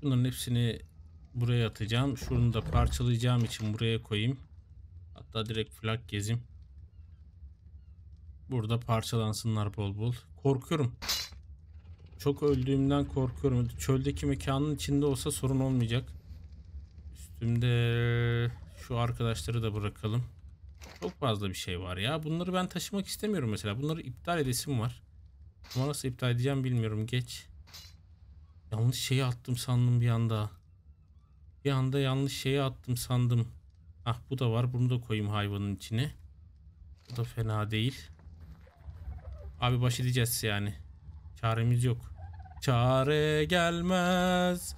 Bunların hepsini buraya atacağım. Şunu da parçalayacağım için buraya koyayım. Hatta direkt flag gezim. Burada parçalansınlar bol bol. Korkuyorum. Çok öldüğümden korkuyorum. Çöldeki mekanın içinde olsa sorun olmayacak. Üstümde şu arkadaşları da bırakalım. Çok fazla bir şey var ya. Bunları ben taşımak istemiyorum mesela. Bunları iptal edesim var. Ama nasıl iptal edeceğim bilmiyorum. Geç. Yanlış şeyi attım sandım bir anda. Bir anda yanlış şeyi attım sandım. Ah bu da var. Bunu da koyayım hayvanın içine. Bu da fena değil. Abi baş edeceğiz yani. Çaremiz yok. Çare gelmez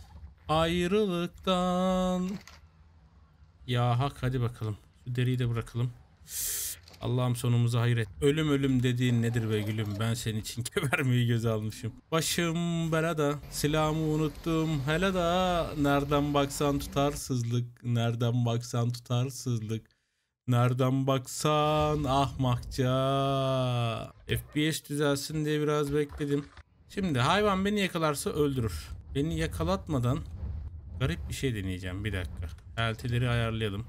ayrılıktan. Ya hak hadi bakalım. Şu deriyi de bırakalım. Allah'ım sonumuzu hayır et. Ölüm ölüm dediğin nedir be gülüm? Ben senin için (laughs) gebermeyi göze almışım. Başım belada, silahımı unuttum hele da. Nereden baksan tutarsızlık, nereden baksan tutarsızlık. Nereden baksan ahmakça. FPS düzelsin diye biraz bekledim. Şimdi hayvan beni yakalarsa öldürür. Beni yakalatmadan garip bir şey deneyeceğim. Bir dakika. Eltileri ayarlayalım.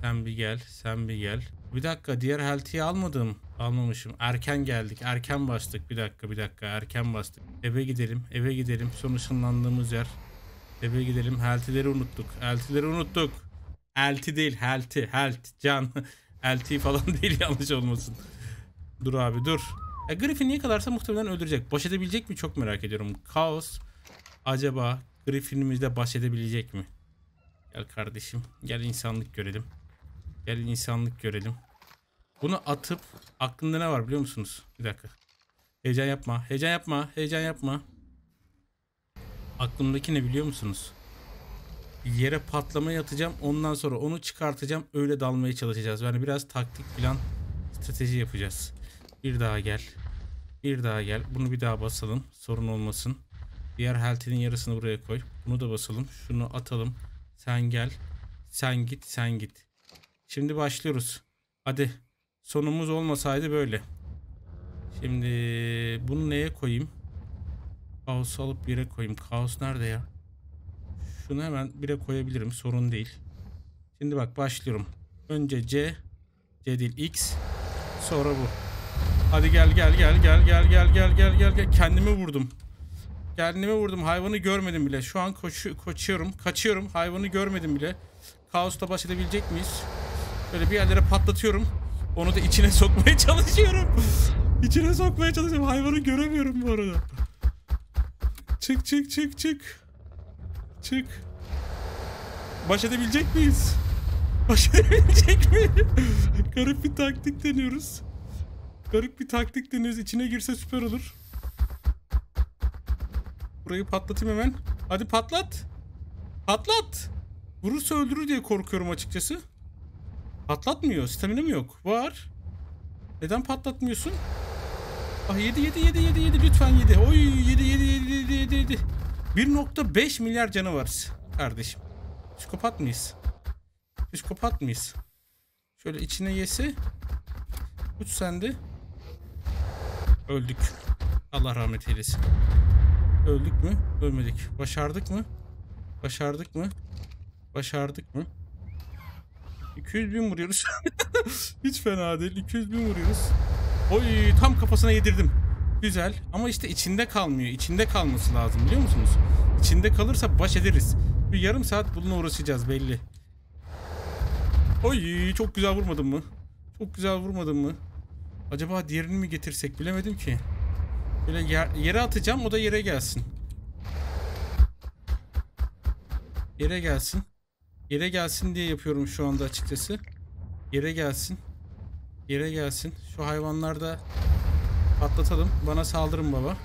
Sen bir gel, sen bir gel. Bir dakika diğer health'i almadım. Almamışım. Erken geldik. Erken bastık. Bir dakika bir dakika. Erken bastık. Eve gidelim. Eve gidelim. Son ışınlandığımız yer. Eve gidelim. Heltileri unuttuk. Eltileri unuttuk. Elti değil. Helti. Helt. Can. (laughs) Elti falan (laughs) değil yanlış olmasın. Dur abi dur. E, Griffin niye kadarsa muhtemelen öldürecek. Baş edebilecek mi çok merak ediyorum. Kaos acaba Griffin'imizde baş edebilecek mi? Gel kardeşim. Gel insanlık görelim. Gel insanlık görelim. Bunu atıp aklında ne var biliyor musunuz? Bir dakika. Heyecan yapma. Heyecan yapma. Heyecan yapma. Aklımdaki ne biliyor musunuz? Yere patlamaya atacağım. Ondan sonra onu çıkartacağım. Öyle dalmaya çalışacağız. Yani biraz taktik plan strateji yapacağız. Bir daha gel. Bir daha gel. Bunu bir daha basalım. Sorun olmasın. Diğer health'inin yarısını buraya koy. Bunu da basalım. Şunu atalım. Sen gel. Sen git. Sen git. Şimdi başlıyoruz. Hadi. Sonumuz olmasaydı böyle. Şimdi bunu neye koyayım? Kaos'u alıp bire koyayım. Kaos nerede ya? Şunu hemen bire koyabilirim. Sorun değil. Şimdi bak başlıyorum. Önce C. C değil X. Sonra bu. Hadi gel gel gel gel gel gel gel gel gel gel. Kendimi vurdum. Kendimi vurdum. Hayvanı görmedim bile. Şu an koşu, koşuyorum. Kaçıyorum. Hayvanı görmedim bile. Kaos'ta baş edebilecek miyiz? Böyle bir yerlere patlatıyorum. Onu da içine (laughs) sokmaya çalışıyorum. içine sokmaya çalışıyorum. Hayvanı göremiyorum bu arada. Çık çık çık çık. Çık. Baş edebilecek miyiz? (laughs) Baş edebilecek mi? Garip bir taktik deniyoruz. Garip bir taktik deniyoruz. İçine girse süper olur. Burayı patlatayım hemen. Hadi patlat. Patlat. Vurursa öldürür diye korkuyorum açıkçası. Patlatmıyor. Stamina mı yok? Var. Neden patlatmıyorsun? Ah 7 7 7 7 7 lütfen 7. Oy 7 7 7 7 7 7. 1.5 milyar canı var kardeşim. Psikopat mıyız? Psikopat mıyız? Şöyle içine yese. Uç sende. Öldük. Allah rahmet eylesin. Öldük mü? Ölmedik. Başardık mı? Başardık mı? Başardık mı? 200 bin vuruyoruz. (laughs) Hiç fena değil. 200 bin vuruyoruz. Oy tam kafasına yedirdim. Güzel ama işte içinde kalmıyor. İçinde kalması lazım biliyor musunuz? İçinde kalırsa baş ederiz. Bir yarım saat bununla uğraşacağız belli. Oy çok güzel vurmadın mı? Çok güzel vurmadın mı? Acaba diğerini mi getirsek bilemedim ki. Böyle yer, yere atacağım o da yere gelsin. Yere gelsin. Yere gelsin diye yapıyorum şu anda açıkçası. Yere gelsin. Yere gelsin. Şu hayvanlar da patlatalım. Bana saldırın baba.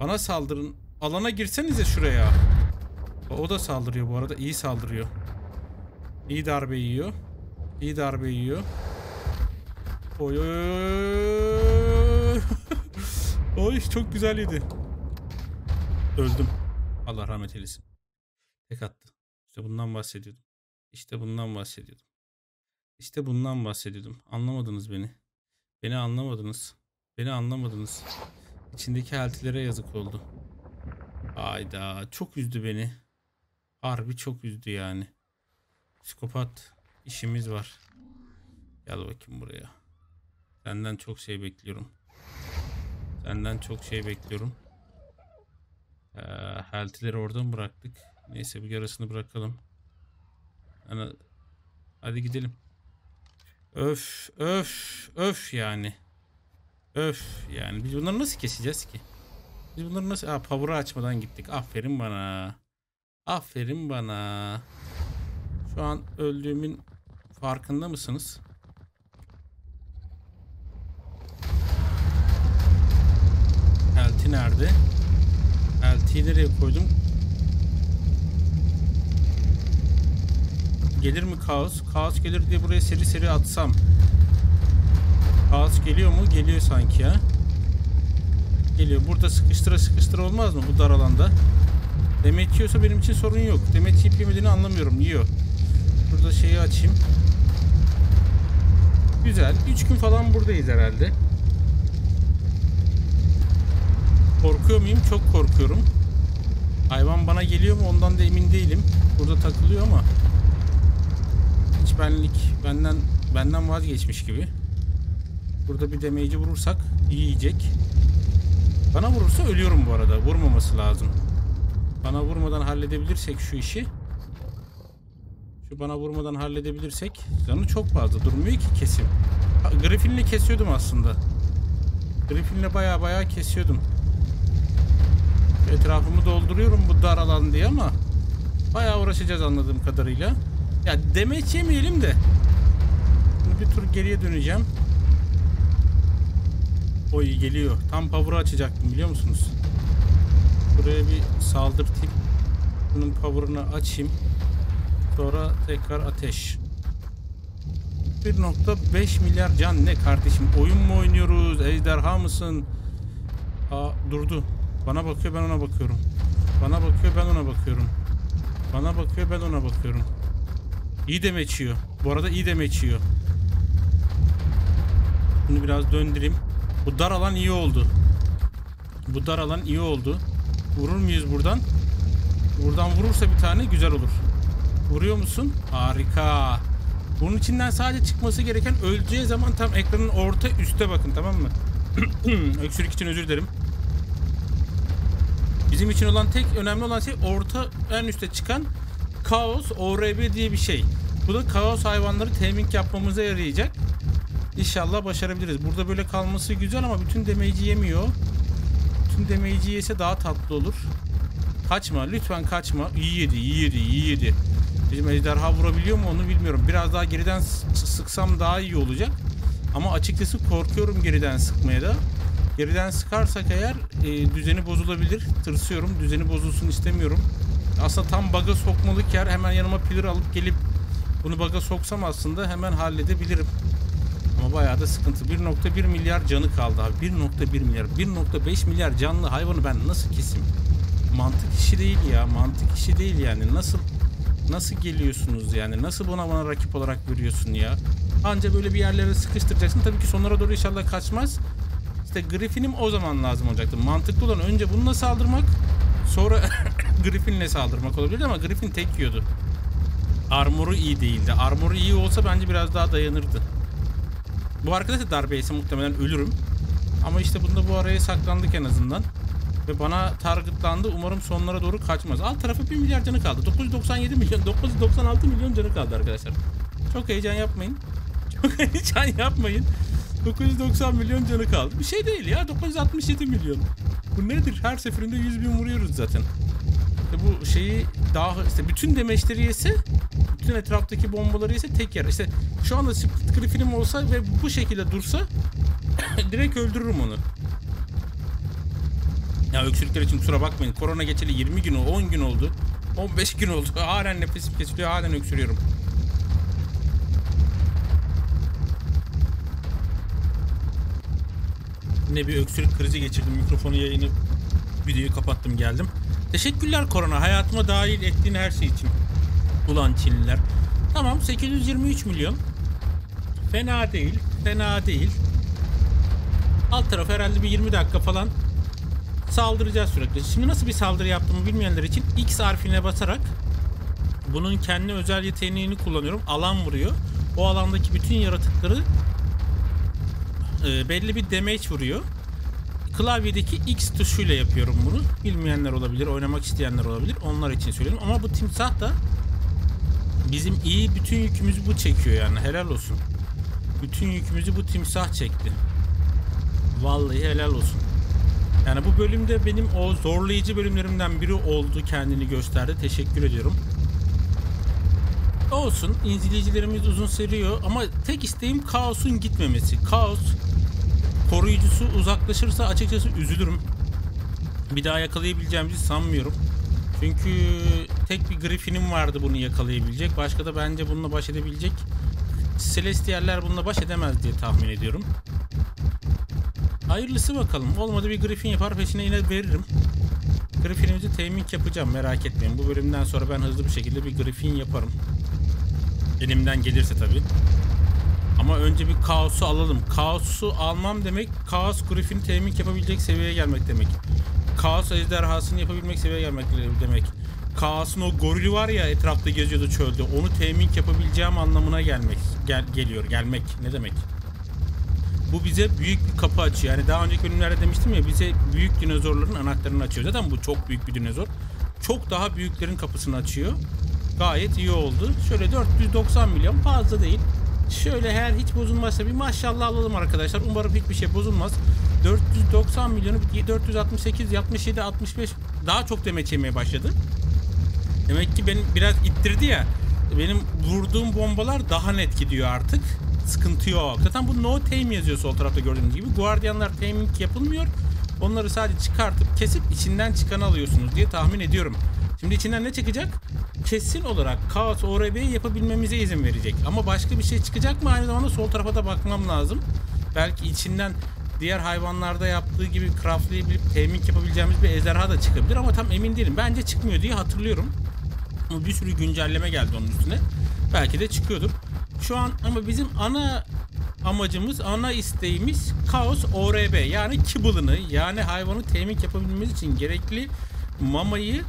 Bana saldırın. Alana girsenize şuraya. O da saldırıyor bu arada. İyi saldırıyor. İyi darbe yiyor. İyi darbe yiyor. Oy oy oy. (laughs) oy çok güzel yedi. Öldüm. Allah rahmet eylesin. Tek attı. İşte bundan bahsediyordum. İşte bundan bahsediyordum. İşte bundan bahsediyordum. Anlamadınız beni. Beni anlamadınız. Beni anlamadınız. İçindeki eltilere yazık oldu. Ayda çok üzdü beni. Harbi çok üzdü yani. Psikopat işimiz var. Gel bakayım buraya. Senden çok şey bekliyorum. Senden çok şey bekliyorum. Ee, heltileri oradan bıraktık. Neyse bir yarısını bırakalım. Yani, hadi gidelim. Öf öf öf yani. Öf yani biz bunları nasıl keseceğiz ki? Biz bunları nasıl... Aa power'ı açmadan gittik. Aferin bana. Aferin bana. Şu an öldüğümün farkında mısınız? Elti nerede? Elti'yi nereye koydum? Gelir mi kaos? Kaos gelir diye buraya seri seri atsam. Kaos geliyor mu? Geliyor sanki ya. Geliyor. Burada sıkıştıra sıkıştıra olmaz mı bu dar alanda? Demet yiyorsa benim için sorun yok. Demet yiyip yemediğini anlamıyorum. Yiyor. Burada şeyi açayım. Güzel. 3 gün falan buradayız herhalde. Korkuyor muyum? Çok korkuyorum. Hayvan bana geliyor mu ondan da emin değilim. Burada takılıyor ama hiç benlik benden benden vazgeçmiş gibi. Burada bir demeyici vurursak iyi yiyecek. Bana vurursa ölüyorum bu arada. Vurmaması lazım. Bana vurmadan halledebilirsek şu işi. Şu bana vurmadan halledebilirsek. Canı çok fazla durmuyor ki kesim. Ha, Griffin'le kesiyordum aslında. Griffin'le baya baya kesiyordum. Etrafımı dolduruyorum bu dar alan diye ama bayağı uğraşacağız anladığım kadarıyla. Ya demeç yemeyelim de. Bir tur geriye döneceğim. Oy geliyor. Tam power'ı açacaktım biliyor musunuz? Buraya bir saldırtayım. Bunun power'ını açayım. Sonra tekrar ateş. 1.5 milyar can ne kardeşim? Oyun mu oynuyoruz? Ejderha mısın? Aa durdu. Bana bakıyor ben ona bakıyorum. Bana bakıyor ben ona bakıyorum. Bana bakıyor ben ona bakıyorum. İyi de meçiyor. Bu arada iyi de meçiyor. Bunu biraz döndüreyim. Bu dar alan iyi oldu. Bu dar alan iyi oldu. Vurur muyuz buradan? Buradan vurursa bir tane güzel olur. Vuruyor musun? Harika. Bunun içinden sadece çıkması gereken öleceği zaman tam ekranın orta üste bakın tamam mı? (clears throat) Öksürük için özür dilerim. Bizim için olan tek önemli olan şey orta en üste çıkan kaos ORB diye bir şey. Bu da kaos hayvanları temin yapmamıza yarayacak. İnşallah başarabiliriz. Burada böyle kalması güzel ama bütün demeyici yemiyor. Bütün demeyici yese daha tatlı olur. Kaçma lütfen kaçma. İyi yedi iyi yedi iyi yedi. Bizim ejderha vurabiliyor mu onu bilmiyorum. Biraz daha geriden sıksam daha iyi olacak. Ama açıkçası korkuyorum geriden sıkmaya da. Geriden sıkarsak eğer e, düzeni bozulabilir. Tırsıyorum. Düzeni bozulsun istemiyorum. Aslında tam baga sokmalık yer. Hemen yanıma pillar alıp gelip bunu baga soksam aslında hemen halledebilirim. Ama bayağı da sıkıntı. 1.1 milyar canı kaldı abi. 1.1 milyar. 1.5 milyar canlı hayvanı ben nasıl keseyim? Mantık işi değil ya. Mantık işi değil yani. Nasıl nasıl geliyorsunuz yani? Nasıl buna bana rakip olarak görüyorsun ya? Anca böyle bir yerlere sıkıştıracaksın. Tabii ki sonlara doğru inşallah kaçmaz. İşte Griffin'im o zaman lazım olacaktı. Mantıklı olan önce bununla saldırmak, sonra (coughs) Griffin'le saldırmak olabilir ama Griffin tek yiyordu. Armoru iyi değildi. Armoru iyi olsa bence biraz daha dayanırdı. Bu arkadaş da darbe yese muhtemelen ölürüm. Ama işte bunda bu araya saklandık en azından. Ve bana targetlandı. Umarım sonlara doğru kaçmaz. Alt tarafı 1 milyar canı kaldı. 997 milyon, 996 milyon canı kaldı arkadaşlar. Çok heyecan yapmayın. (laughs) Çok heyecan yapmayın. 990 milyon canı kaldı. Bir şey değil ya. 967 milyon. Bu nedir? Her seferinde 100 bin vuruyoruz zaten. İşte bu şeyi daha işte bütün demeçleri yese bütün etraftaki bombaları yese tek yer. İşte şu anda Split Griffin'im olsa ve bu şekilde dursa (coughs) direkt öldürürüm onu. Ya öksürükler için kusura bakmayın. Korona geçeli 20 gün oldu, 10 gün oldu. 15 gün oldu. Halen nefesim kesiliyor, halen öksürüyorum. Ne bir öksürük krizi geçirdim. Mikrofonu yayını videoyu kapattım geldim. Teşekkürler korona. Hayatıma dahil ettiğin her şey için. Ulan Çinliler. Tamam 823 milyon. Fena değil. Fena değil. Alt taraf herhalde bir 20 dakika falan saldıracağız sürekli. Şimdi nasıl bir saldırı yaptığımı bilmeyenler için X harfine basarak bunun kendi özel yeteneğini kullanıyorum. Alan vuruyor. O alandaki bütün yaratıkları e, belli bir damage vuruyor. Klavyedeki X tuşuyla yapıyorum bunu. Bilmeyenler olabilir, oynamak isteyenler olabilir. Onlar için söylüyorum. Ama bu timsah da bizim iyi bütün yükümüzü bu çekiyor yani. Helal olsun. Bütün yükümüzü bu timsah çekti. Vallahi helal olsun. Yani bu bölümde benim o zorlayıcı bölümlerimden biri oldu. Kendini gösterdi. Teşekkür ediyorum. Olsun. izleyicilerimiz uzun seriyor ama tek isteğim kaosun gitmemesi. Kaos koruyucusu uzaklaşırsa açıkçası üzülürüm. Bir daha yakalayabileceğimizi sanmıyorum. Çünkü tek bir Griffin'im vardı bunu yakalayabilecek. Başka da bence bununla baş edebilecek. Celestialler bununla baş edemez diye tahmin ediyorum. Hayırlısı bakalım. Olmadı bir Griffin yapar peşine yine veririm. Griffin'imizi temin yapacağım merak etmeyin. Bu bölümden sonra ben hızlı bir şekilde bir Griffin yaparım. Elimden gelirse tabii. Ama önce bir kaosu alalım. Kaosu almam demek kaos Griffin temin yapabilecek seviyeye gelmek demek. Kaos ejderhasını yapabilmek seviyeye gelmek demek. Kaos'un o gorili var ya etrafta geziyordu çölde. Onu temin yapabileceğim anlamına gelmek gel, geliyor. Gelmek ne demek? Bu bize büyük bir kapı açıyor. Yani daha önceki bölümlerde demiştim ya bize büyük dinozorların anahtarını açıyor. Zaten bu çok büyük bir dinozor. çok daha büyüklerin kapısını açıyor. Gayet iyi oldu. Şöyle 490 milyon fazla değil. Şöyle her hiç bozulmazsa bir maşallah alalım arkadaşlar. Umarım hiçbir şey bozulmaz. 490 milyonu 468, 67, 65 daha çok demeç yemeye başladı. Demek ki beni biraz ittirdi ya. Benim vurduğum bombalar daha net gidiyor artık. Sıkıntı yok. Zaten bu no tame yazıyor sol tarafta gördüğünüz gibi. Guardianlar taming yapılmıyor. Onları sadece çıkartıp kesip içinden çıkanı alıyorsunuz diye tahmin ediyorum. Şimdi içinden ne çıkacak? Kesin olarak Chaos ORB'yi yapabilmemize izin verecek. Ama başka bir şey çıkacak mı? Aynı zamanda sol tarafa da bakmam lazım. Belki içinden diğer hayvanlarda yaptığı gibi craftlayabilip temink yapabileceğimiz bir ejderha da çıkabilir ama tam emin değilim. Bence çıkmıyor diye hatırlıyorum. Ama bir sürü güncelleme geldi onun üstüne. Belki de çıkıyordur. Şu an ama bizim ana amacımız, ana isteğimiz Chaos ORB yani kibble'ını yani hayvanı temin yapabilmemiz için gerekli mamayı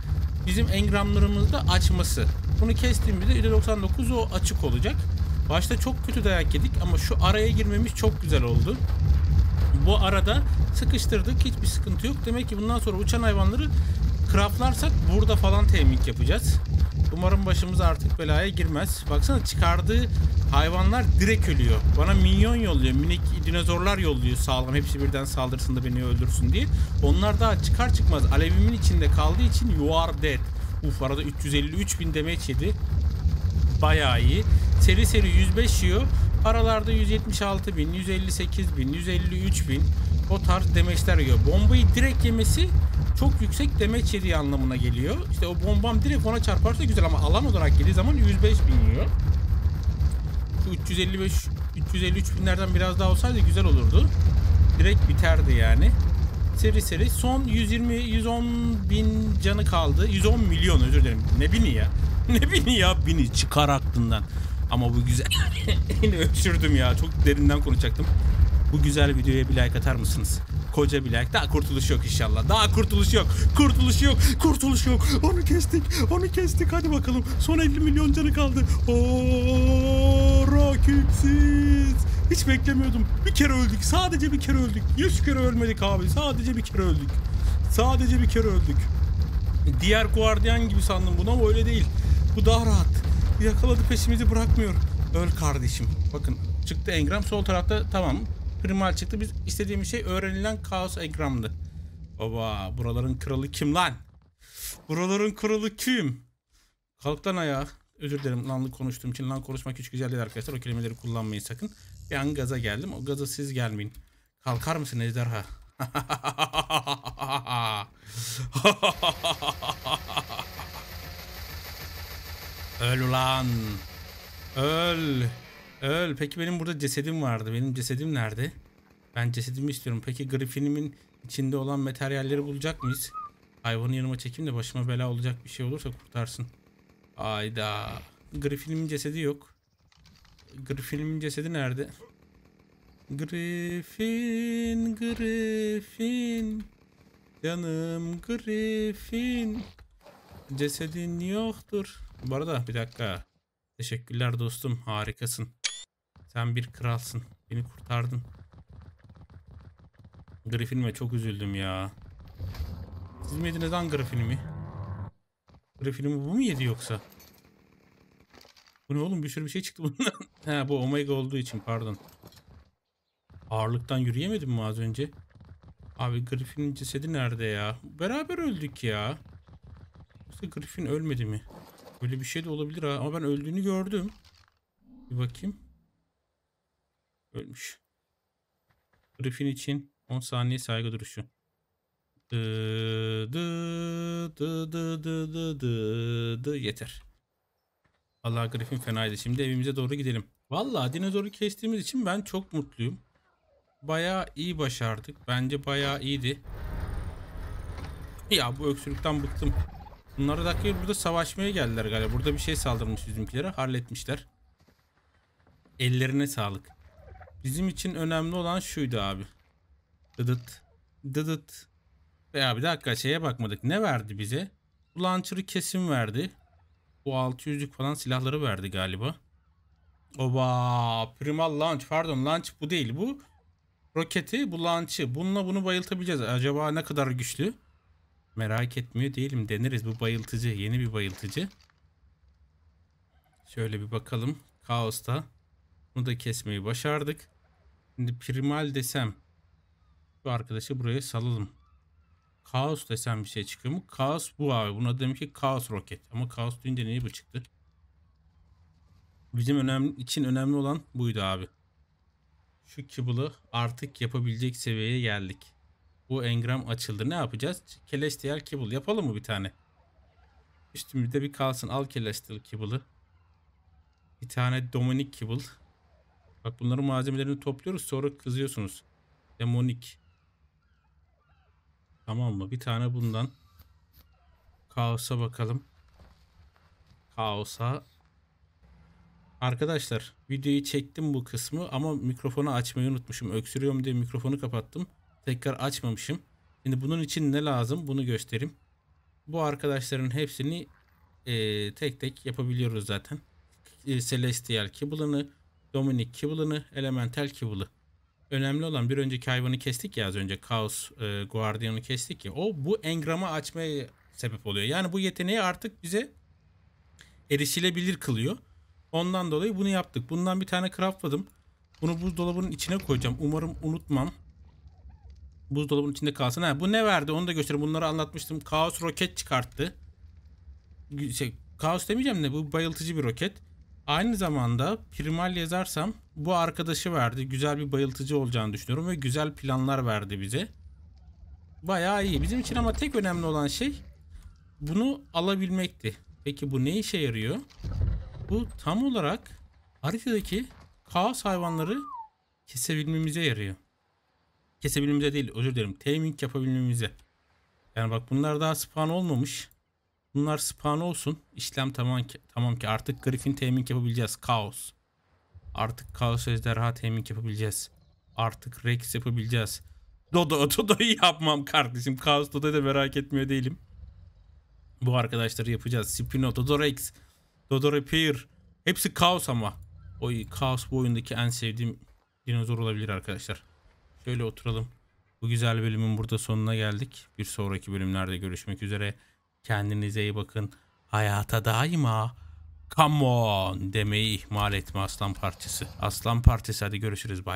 bizim engramlarımızda açması. Bunu kestiğimizde %99 o açık olacak. Başta çok kötü dayak yedik ama şu araya girmemiz çok güzel oldu. Bu arada sıkıştırdık hiçbir sıkıntı yok. Demek ki bundan sonra uçan hayvanları craftlarsak burada falan temin yapacağız. Umarım başımız artık belaya girmez. Baksana çıkardığı hayvanlar direkt ölüyor. Bana minyon yolluyor. Minik dinozorlar yolluyor sağlam. Hepsi birden saldırsın da beni öldürsün diye. Onlar daha çıkar çıkmaz alevimin içinde kaldığı için you are dead. Uf arada 353 bin demeç yedi. Bayağı iyi. Seri seri 105 yiyor. Aralarda 176 bin, 158 bin, 153 bin o tarz demeçler yiyor. Bombayı direkt yemesi çok yüksek demeç yediği anlamına geliyor. İşte o bombam direkt ona çarparsa güzel ama alan olarak geldiği zaman 105 bin yiyor. Şu 355 353 binlerden biraz daha olsaydı güzel olurdu. Direkt biterdi yani. Seri seri son 120 110 bin canı kaldı. 110 milyon özür dilerim. Ne bini ya? (laughs) Ne bini ya? Bini çıkar aklından. Ama bu güzel. (laughs) Yine öksürdüm ya. Çok derinden konuşacaktım. Bu güzel videoya bir like atar mısınız? Koca bir like. Daha kurtuluş yok inşallah. Daha kurtuluş yok. Kurtuluş yok. Kurtuluş yok. Onu kestik. Onu kestik. Hadi bakalım. Son 50 milyon canı kaldı. Oo, rakipsiz. Hiç beklemiyordum. Bir kere öldük. Sadece bir kere öldük. 100 kere ölmedik abi. Sadece bir kere öldük. Sadece bir kere öldük. Diğer guardiyan gibi sandım bunu ama öyle değil. Bu daha rahat. Yakaladı peşimizi bırakmıyor. Öl kardeşim. Bakın çıktı engram sol tarafta tamam. Primal çıktı. Biz istediğimiz şey öğrenilen kaos engramdı. Baba buraların kralı kim lan? Buraların kralı kim? Kalk lan ayağa. Özür dilerim lanlı konuştuğum için. Lan konuşmak hiç güzel değil arkadaşlar. O kelimeleri kullanmayın sakın. Bir an gaza geldim. O gaza siz gelmeyin. Kalkar mısın ejderha? (laughs) Öl ulan. Öl. Öl. Peki benim burada cesedim vardı. Benim cesedim nerede? Ben cesedimi istiyorum. Peki Griffin'imin içinde olan materyalleri bulacak mıyız? Hayvanı yanıma çekeyim de başıma bela olacak bir şey olursa kurtarsın. Ayda. Griffin'imin cesedi yok. Griffin'imin cesedi nerede? Griffin, Griffin. Canım Griffin. Cesedin yoktur. Bu arada bir dakika. Teşekkürler dostum. Harikasın. Sen bir kralsın. Beni kurtardın. Griffin'ime çok üzüldüm ya. Siz mi yediniz lan Griffin'imi? Griffin'imi bu mu yedi yoksa? Bu ne oğlum bir sürü bir şey çıktı bundan. (laughs) He bu Omega olduğu için pardon. Ağırlıktan yürüyemedim mi az önce? Abi Griffin'in cesedi nerede ya? Beraber öldük ya. Yoksa Griffin ölmedi mi? Böyle bir şey de olabilir ha. Ama ben öldüğünü gördüm. Bir bakayım. Ölmüş. Griffin için 10 saniye saygı duruşu. Dı dı dı dı dı dı dı dı yeter. Allah Griffin fenaydı. Şimdi evimize doğru gidelim. Vallahi dinozoru kestiğimiz için ben çok mutluyum. Bayağı iyi başardık. Bence bayağı iyiydi. Ya bu öksürükten bıktım. Bunlara dakika burada savaşmaya geldiler galiba. Burada bir şey saldırmış bizimkilere. Halletmişler. Ellerine sağlık. Bizim için önemli olan şuydu abi. Dıdıt. Dıdıt. Veya bir dakika şeye bakmadık. Ne verdi bize? Bu launcher'ı kesim verdi. Bu 600'lük falan silahları verdi galiba. Oba. Primal launch. Pardon launch bu değil. Bu roketi bu launch'ı. Bununla bunu bayıltabileceğiz. Acaba ne kadar güçlü? Merak etmiyor değilim. Deneriz. Bu bayıltıcı. Yeni bir bayıltıcı. Şöyle bir bakalım. Kaos'ta. Bunu da kesmeyi başardık. Şimdi primal desem. Bu arkadaşı buraya salalım. Kaos desem bir şey çıkıyor mu? Kaos bu abi. Buna demek ki Kaos roket. Ama Kaos deyince niye bu çıktı? Bizim önemli, için önemli olan buydu abi. Şu kibble artık yapabilecek seviyeye geldik. Bu engram açıldı. Ne yapacağız? Celestial kibble yapalım mı bir tane? Üstümüzde bir kalsın. Al Celestial kibble'ı. Bir tane Dominic kibble. Bak bunların malzemelerini topluyoruz sonra kızıyorsunuz. Demonik. Tamam mı? Bir tane bundan. Kaos'a bakalım. Kaos'a. Arkadaşlar videoyu çektim bu kısmı ama mikrofonu açmayı unutmuşum. Öksürüyorum diye mikrofonu kapattım. Tekrar açmamışım. Şimdi bunun için ne lazım bunu göstereyim. Bu arkadaşların hepsini e, tek tek yapabiliyoruz zaten. E, Celestial Kibble'ını, Dominic Kibble'ını, Elemental Kibble'ı. Önemli olan bir önceki hayvanı kestik ya az önce. Chaos e, Guardian'ı kestik ya. O bu engramı açmaya sebep oluyor. Yani bu yeteneği artık bize erişilebilir kılıyor. Ondan dolayı bunu yaptık. Bundan bir tane craftladım. Bunu buzdolabının içine koyacağım. Umarım unutmam. Buzdolabının içinde kalsın. Ha, bu ne verdi onu da göstereyim. Bunları anlatmıştım. Kaos roket çıkarttı. Şey, kaos demeyeceğim de bu bayıltıcı bir roket. Aynı zamanda primal yazarsam bu arkadaşı verdi. Güzel bir bayıltıcı olacağını düşünüyorum ve güzel planlar verdi bize. Bayağı iyi. Bizim için ama tek önemli olan şey bunu alabilmekti. Peki bu ne işe yarıyor? Bu tam olarak haritadaki kaos hayvanları kesebilmemize yarıyor. Kesebilmemize değil özür dilerim. Taming yapabilmemize. Yani bak bunlar daha spawn olmamış. Bunlar spawn olsun. İşlem tamam ki, tamam ki artık Griffin taming yapabileceğiz. Kaos. Artık Kaos ejderha taming yapabileceğiz. Artık Rex yapabileceğiz. Dodo, (laughs) Dodo'yu yapmam kardeşim. Kaos Dodo'yu da merak etmiyor değilim. Bu arkadaşları yapacağız. Spino, Dodo Rex, Dodo Repair. Hepsi Kaos ama. O Kaos bu oyundaki en sevdiğim dinozor olabilir arkadaşlar. Şöyle oturalım. Bu güzel bölümün burada sonuna geldik. Bir sonraki bölümlerde görüşmek üzere. Kendinize iyi bakın. Hayata daima come on demeyi ihmal etme aslan parçası. Aslan parçası hadi görüşürüz bay bay.